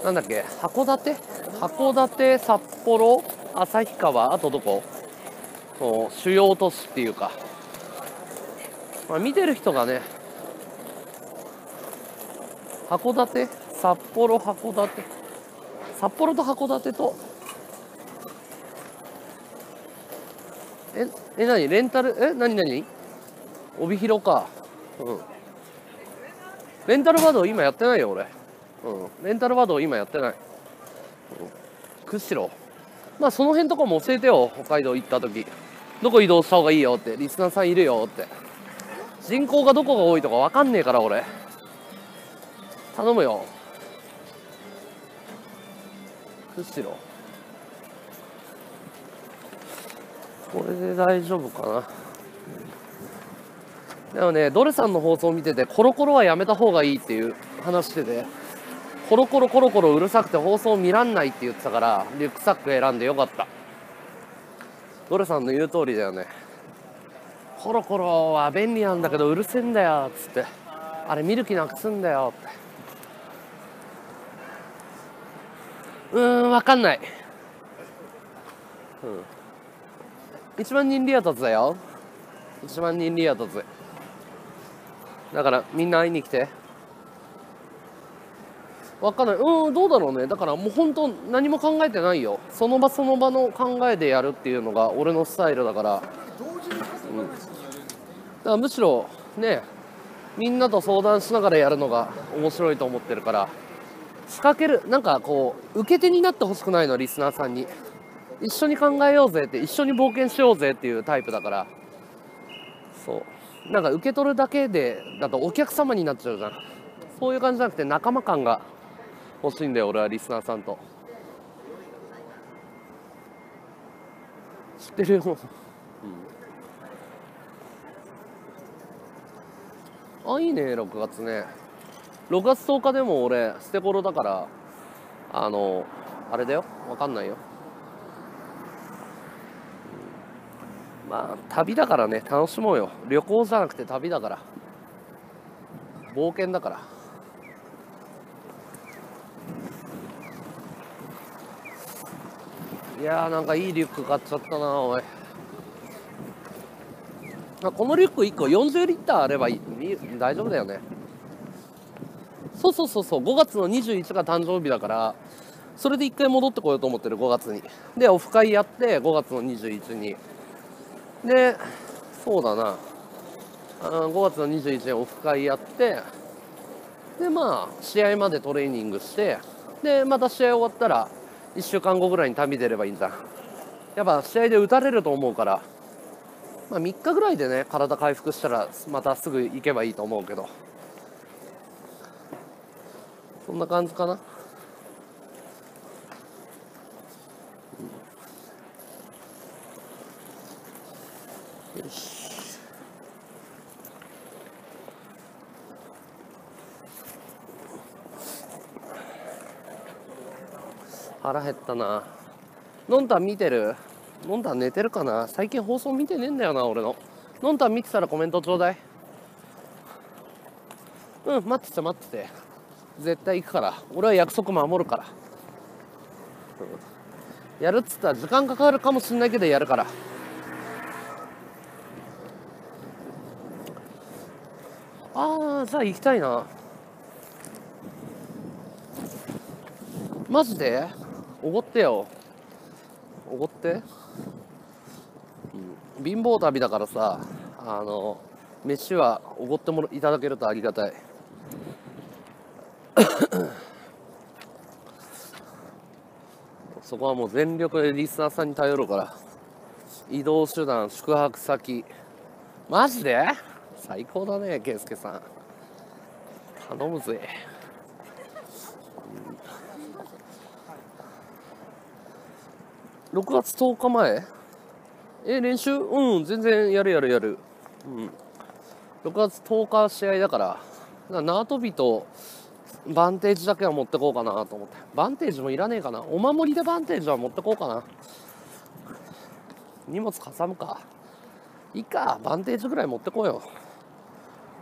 なんだっけ？函館？函館札幌旭川あとどこ？そう主要都市っていうか、まあ、見てる人がね函館？札幌函館？札幌と函館と？ええ何？レンタル？え何何？帯広か。うん。レンタルバード今やってないよ俺。うん。レンタルバード今やってない、うん、釧路まあその辺とかも教えてよ北海道行った時。どこ移動した方がいいよって。リスナーさんいるよって。人口がどこが多いとか分かんねえから俺。頼むよ。釧路。これで大丈夫かな。でもねドレさんの放送を見ててコロコロはやめた方がいいっていう話してて。コロコロコロコロうるさくて放送見らんないって言ってたからリュックサック選んでよかった。ドレさんの言う通りだよね。コロコロは便利なんだけどうるせえんだよっつって。あれ見る気なくすんだよって。うん分かんない。うん。1万人リア突だよ。1万人リア突だからみんな会いに来て。わかんない。うんどうだろうね。だからもう本当何も考えてないよ。その場その場の考えでやるっていうのが俺のスタイルだから、うん、だからむしろねみんなと相談しながらやるのが面白いと思ってるから。仕掛ける。なんかこう受け手になってほしくないのリスナーさんに。一緒に考えようぜって一緒に冒険しようぜっていうタイプだから。そう。なんか受け取るだけでだとお客様になっちゃうじゃん。そういう感じじゃなくて仲間感が欲しいんだよ俺はリスナーさんと。知ってるよ、うん、あいいね6月ね。6月10日でも俺捨て頃だからあのあれだよ。わかんないよ。まあ旅だからね。楽しもうよ。旅行じゃなくて旅だから。冒険だから。いやーなんかいいリュック買っちゃったなおい。このリュック1個40リッターあればいい大丈夫だよね。そうそうそうそう。5月の21が誕生日だからそれで1回戻ってこようと思ってる5月に。でオフ会やって5月の21に。でそうだな。5月の21日にオフ会やってでまあ試合までトレーニングしてでまた試合終わったら1週間後ぐらいに旅出ればいいんじゃん。やっぱ試合で打たれると思うから、まあ、3日ぐらいでね体回復したらまたすぐ行けばいいと思うけど。そんな感じかな。よし。腹減ったな。のんたん見てる？のんたん寝てるかな？最近放送見てねえんだよな俺の。のんたん見てたらコメントちょうだい。うん待ってて待ってて。絶対行くから。俺は約束守るから、うんやるっつったら時間かかるかもしんないけどやるから。ああじゃあ行きたいな。マジで？おごってよ。おごって、うん、貧乏旅だからさあの飯はおごってもいただけるとありがたい。そこはもう全力でリスナーさんに頼るから。移動手段宿泊先。マジで？最高だね圭介さん。頼むぜ。うん6月10日前？え練習？うん全然やるやるやる。うん。6月10日試合だから。だから縄跳びとバンテージだけは持ってこうかなと思って。バンテージもいらねえかな。お守りでバンテージは持ってこうかな。荷物かさむか。いいか。バンテージぐらい持ってこうよ。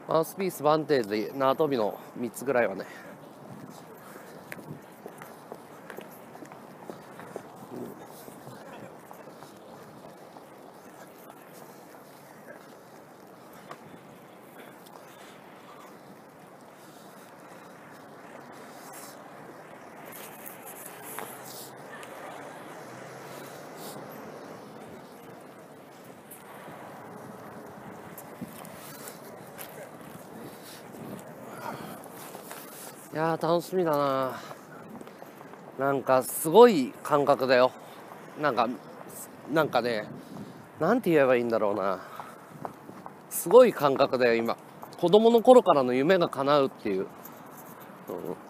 マウスピースバンテージ縄跳びの3つぐらいはね。楽しみだな。なんかすごい感覚だよ。なんかなんかねなんて言えばいいんだろうな。すごい感覚だよ今。子供の頃からの夢が叶うっていう、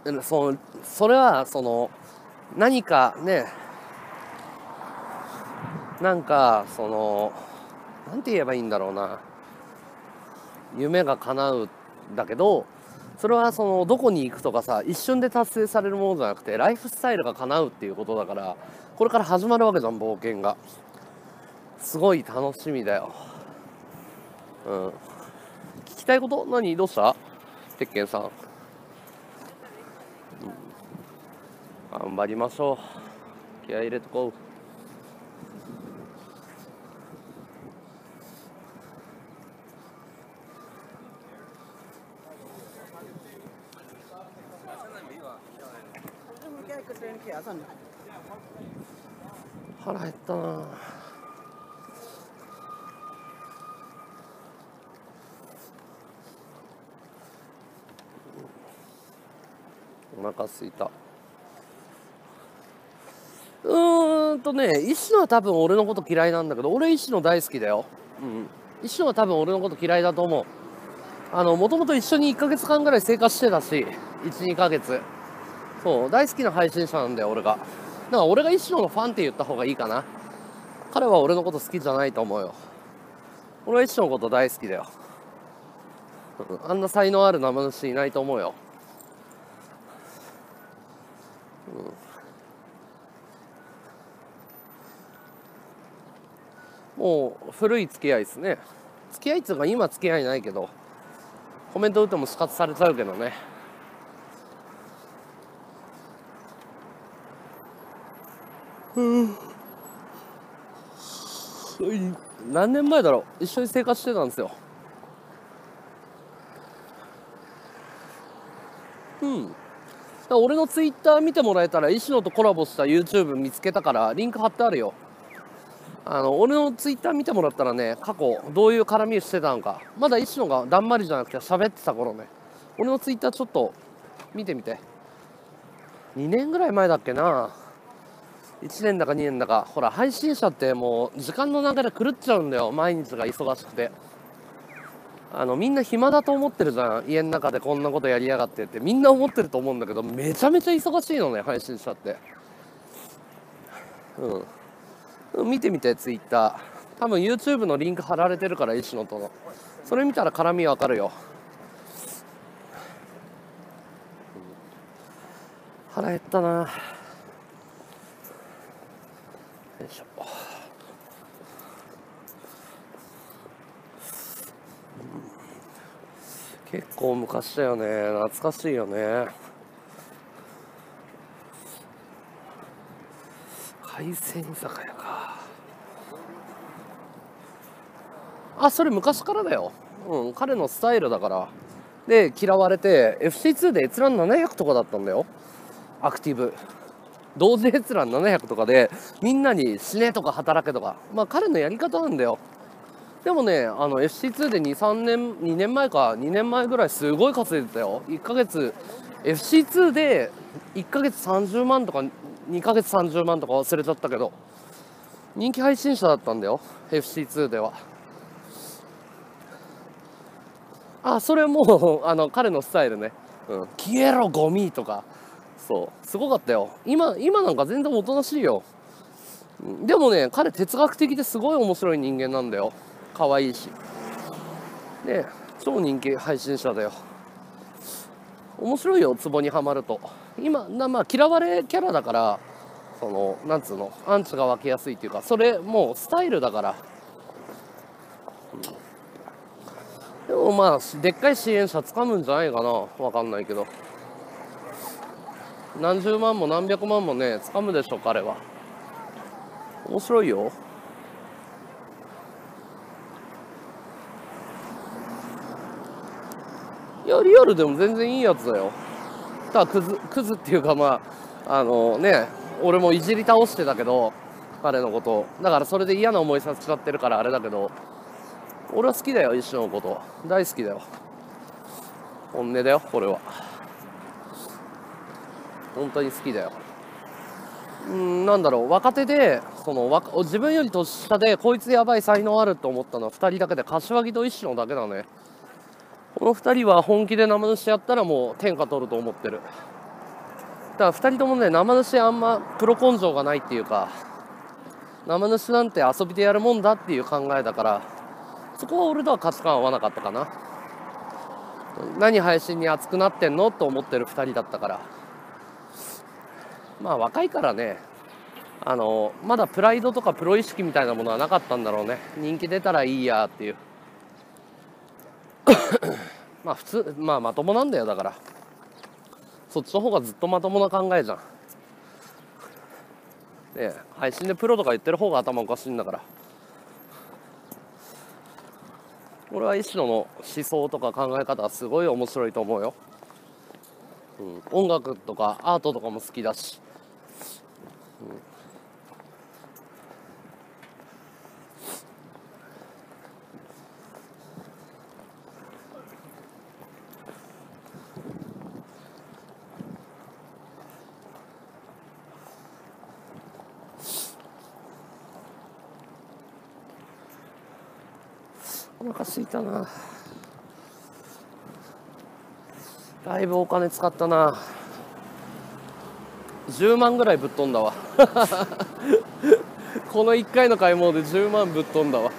うん、そのそれはその何かねなんかそのなんて言えばいいんだろうな。夢が叶うだけどそれはそのどこに行くとかさ一瞬で達成されるものじゃなくてライフスタイルが叶うっていうことだからこれから始まるわけじゃん冒険が。すごい楽しみだよ。うん。聞きたいこと？何？どうした？鉄拳さん、うん、頑張りましょう。気合入れてこう。腹減ったな。お腹すいた。うーんとね石野は多分俺のこと嫌いなんだけど俺石野大好きだよ。うん。石野は多分俺のこと嫌いだと思う。あのもともと一緒に1ヶ月間ぐらい生活してたし12ヶ月。そう大好きな配信者なんだよ俺が。だから俺が石野のファンって言った方がいいかな。彼は俺のこと好きじゃないと思うよ。俺は石野のこと大好きだよ。あんな才能ある生主いないと思うよ。うん。もう古い付き合いですね。付き合いっていうか今付き合いないけどコメント打っても死活されちゃうけどねうん何年前だろう？一緒に生活してたんですよ。うん。だ俺のツイッター見てもらえたら石野とコラボした YouTube 見つけたからリンク貼ってあるよ。あの俺のツイッター見てもらったらね過去どういう絡みをしてたのか。まだ石野がだんまりじゃなくて喋ってた頃ね。俺のツイッターちょっと見てみて。2年ぐらい前だっけな。1年だか2年だかほら配信者ってもう時間の流れ狂っちゃうんだよ。毎日が忙しくて。あのみんな暇だと思ってるじゃん。家の中でこんなことやりやがってって。みんな思ってると思うんだけどめちゃめちゃ忙しいのね配信者って。うん。見てみてツイッター。多分 YouTube のリンク貼られてるから石野との。それ見たら絡みわかるよ。腹減ったな。いしょ。結構昔だよね。懐かしいよね。海鮮居酒屋か。あそれ昔からだよ。うん彼のスタイルだから。で嫌われて FC2 で閲覧700とかだったんだよ。アクティブ同時閲覧700とかでみんなに死ねとか働けとか。まあ彼のやり方なんだよ。でもねあの FC2 で23年2年前か2年前ぐらいすごい稼いでたよ。1ヶ月 FC2 で1ヶ月30万とか2ヶ月30万とか忘れちゃったけど人気配信者だったんだよ FC2 では。あそれもう [laughs] あの彼のスタイルね「うん、消えろゴミ」とか。そう。すごかったよ。今今なんか全然おとなしいよ。でもね彼哲学的ですごい面白い人間なんだよ。可愛いし。ね超人気配信者だよ。面白いよツボにはまると。今なまあ嫌われキャラだからそのなんつうのアンチが湧きやすいっていうかそれもうスタイルだから、でもまあでっかい支援者つかむんじゃないかな。わかんないけど。何十万も何百万もねつかむでしょ彼は。面白いよ。いやリアルでも全然いいやつだよ。ただクズクズっていうかまああのね俺もいじり倒してたけど彼のことだからそれで嫌な思いさせちゃってるからあれだけど俺は好きだよ一緒のこと大好きだよ。本音だよこれは。本当に好きだよ。うんなんだろう若手でその若自分より年下でこいつやばい才能あると思ったのは2人だけで柏木と一緒だけだね。この2人は本気で生主やったらもう天下取ると思ってる。だから2人ともね生主あんまプロ根性がないっていうか生主なんて遊びでやるもんだっていう考えだからそこは俺とは価値観合わなかったかな。何配信に熱くなってんの？と思ってる2人だったから。まあ若いからねあのまだプライドとかプロ意識みたいなものはなかったんだろうね。人気出たらいいやっていう。[coughs] まあ普通まあまともなんだよだから。そっちの方がずっとまともな考えじゃん。ねえ配信でプロとか言ってる方が頭おかしいんだから。俺は石野の思想とか考え方はすごい面白いと思うよ、うん、音楽とかアートとかも好きだし、うん、お腹すいたな。だいぶお金使ったな。10万ぐらいぶっ飛んだわ。[laughs] この1回の買い物で10万ぶっ飛んだわ。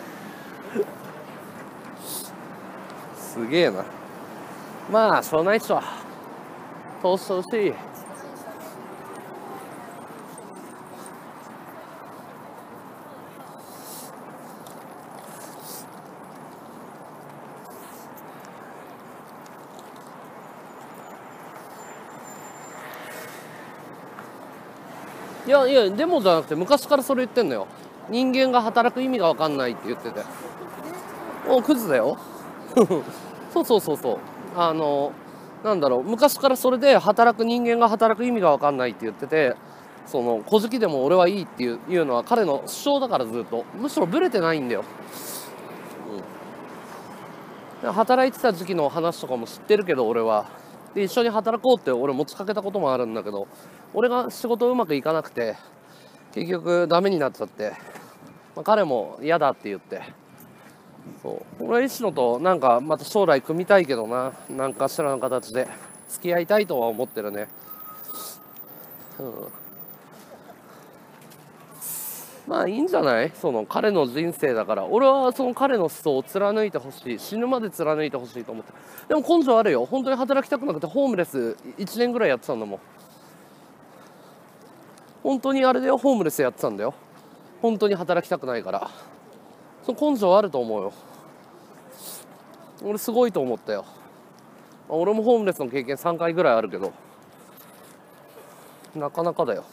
すげえな。まあしょうないっしょ投資してほしい。いやでもじゃなくて昔からそれ言ってんのよ。人間が働く意味が分かんないって言ってて。おクズだよ。[laughs] そうそうそうそう。あのなんだろう。昔からそれで働く人間が働く意味が分かんないって言っててその小じでも俺はいいっていういうのは彼の主張だからずっと。むしろブレてないんだよ、うん、働いてた時期の話とかも知ってるけど俺は。で一緒に働こうって俺持ちかけたこともあるんだけど俺が仕事うまくいかなくて結局ダメになっちゃって、まあ、彼も嫌だって言ってそう。俺は石野となんかまた将来組みたいけどな何かしらの形で付き合いたいとは思ってるね。うん。まあいいんじゃない？その彼の人生だから。俺はその彼の思想を貫いてほしい。死ぬまで貫いてほしいと思って。でも根性あるよ。本当に働きたくなくてホームレス1年ぐらいやってたんだもん。本当にあれだよ。ホームレスやってたんだよ。本当に働きたくないから。その根性あると思うよ。俺すごいと思ったよ。俺もホームレスの経験3回ぐらいあるけど。なかなかだよ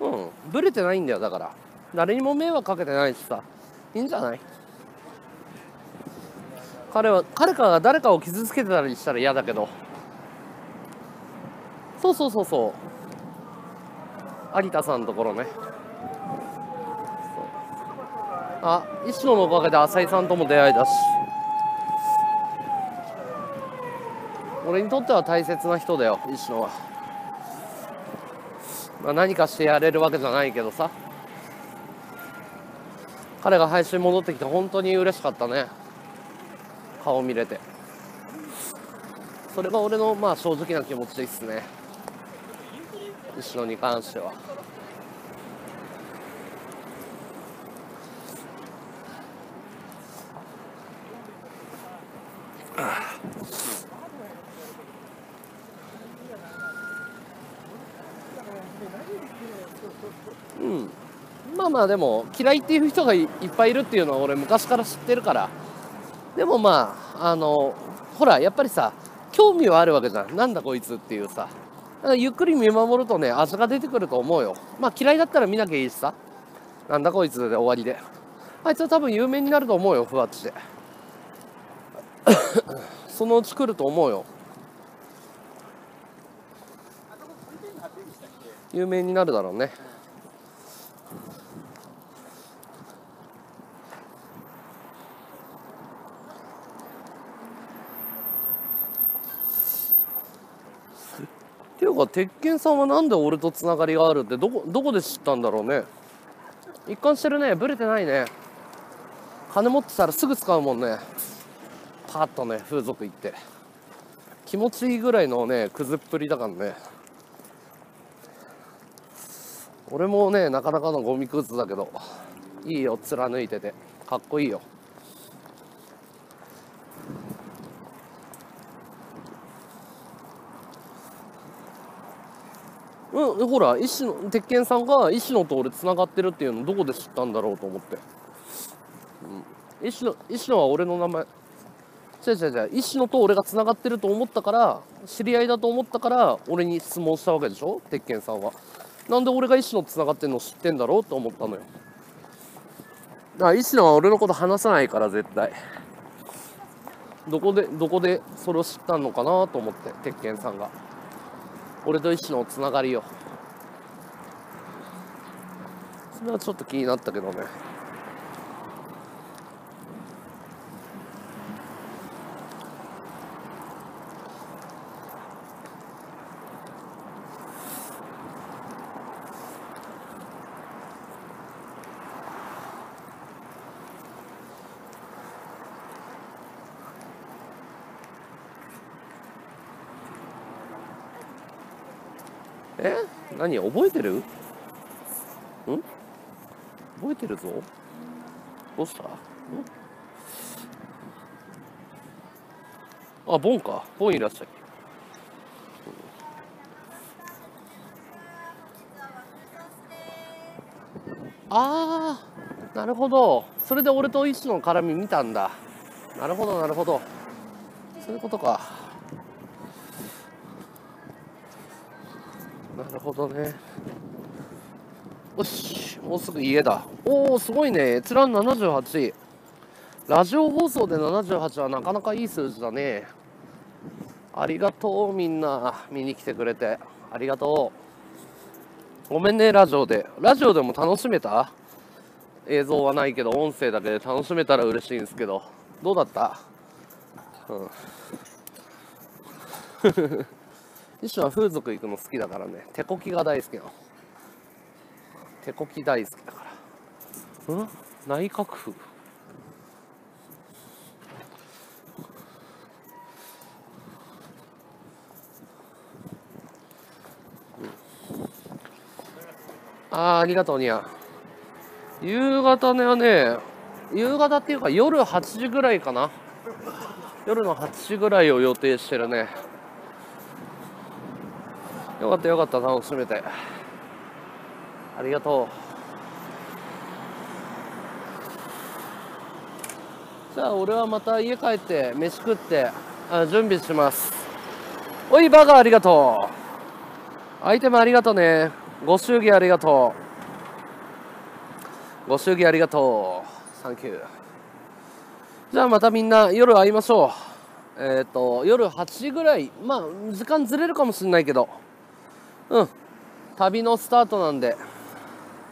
うんブレてないんだよだから。誰にも迷惑かけてないしさ。いいんじゃない？彼は彼かが誰かを傷つけてたりしたら嫌だけど。そうそうそうそう。有田さんのところね。あ石野のおかげで浅井さんとも出会いだし。俺にとっては大切な人だよ石野は、まあ、何かしてやれるわけじゃないけどさ。彼が配信戻ってきて本当に嬉しかったね。顔見れて。それが俺のまあ正直な気持ちですね。石野に関しては。ああうん。まあまあでも嫌いっていう人がいっぱいいるっていうのは俺昔から知ってるから。でもまああのほらやっぱりさ興味はあるわけじゃん。なんだこいつっていうさ。ゆっくり見守るとね味が出てくると思うよ。まあ嫌いだったら見なきゃいいしさ。なんだこいつで終わりで。あいつは多分有名になると思うよふわっちで。[coughs] そのうち来ると思うよ。有名になるだろうね。ていうか鉄拳さんはなんで俺とつながりがあるってどこどこで知ったんだろうね。一貫してるね。ブレてないね。金持ってたらすぐ使うもんね。パッとね風俗行って。気持ちいいぐらいのねくずっぷりだからね。俺もねなかなかのゴミくずだけどいいよ貫いてて。かっこいいよ。うんほら石野鉄拳さんが石野と俺つながってるっていうのどこで知ったんだろうと思って、うん、石野石野は俺の名前。違う違う違う。石野と俺がつながってると思ったから知り合いだと思ったから俺に質問したわけでしょ？鉄拳さんは。なんで俺が石野とつながってるの知ってんだろうと思ったのよ。だから石野は俺のこと話さないから絶対。どこでどこでそれを知ったのかなと思って鉄拳さんが。俺と石野のつながりよそれはちょっと気になったけどね。え？何？覚えてる？ん？覚えてるぞ。どうした？あボンか。ボンいらっしゃい。ああなるほど。それで俺と石の絡み見たんだ。なるほどなるほど。そういうことか。なるほどね。よしもうすぐ家だ。おおすごいね。閲覧78ラジオ放送で78はなかなかいい数字だね。ありがとうみんな。見に来てくれて。ありがとう。ごめんねラジオで。ラジオでも楽しめた？映像はないけど音声だけで楽しめたら嬉しいんですけど。どうだった？うん。[laughs] 一種は風俗行くの好きだからね。手こきが大好きなの。手こき大好きだから。うん？内閣府。あーありがとうニャ夕方ねはね夕方っていうか夜8時ぐらいかな。夜の8時ぐらいを予定してるね。よかったよかった楽しめて。ありがとう。じゃあ俺はまた家帰って飯食ってあ準備します。おいバカありがとう。アイテムありがとうね。ご祝儀ありがとう。ご祝儀ありがとう。サンキューじゃあまたみんな夜会いましょう。えっ、と夜8時ぐらい。まあ時間ずれるかもしれないけど。うん。旅のスタートなんで。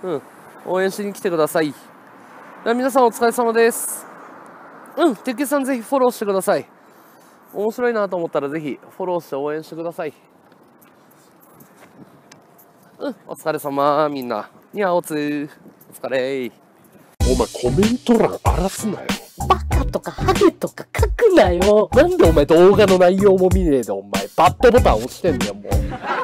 うん。応援しに来てください。じゃあ皆さんお疲れ様です。うん。鉄拳さんぜひフォローしてください。面白いなと思ったらぜひフォローして応援してください。うん。お疲れ様みんな。にゃおつー。お疲れお前コメント欄荒らすなよ。バカとかハゲとか書くなよ。なんでお前動画の内容も見ねえでお前。バッドボタン押してんだよもう。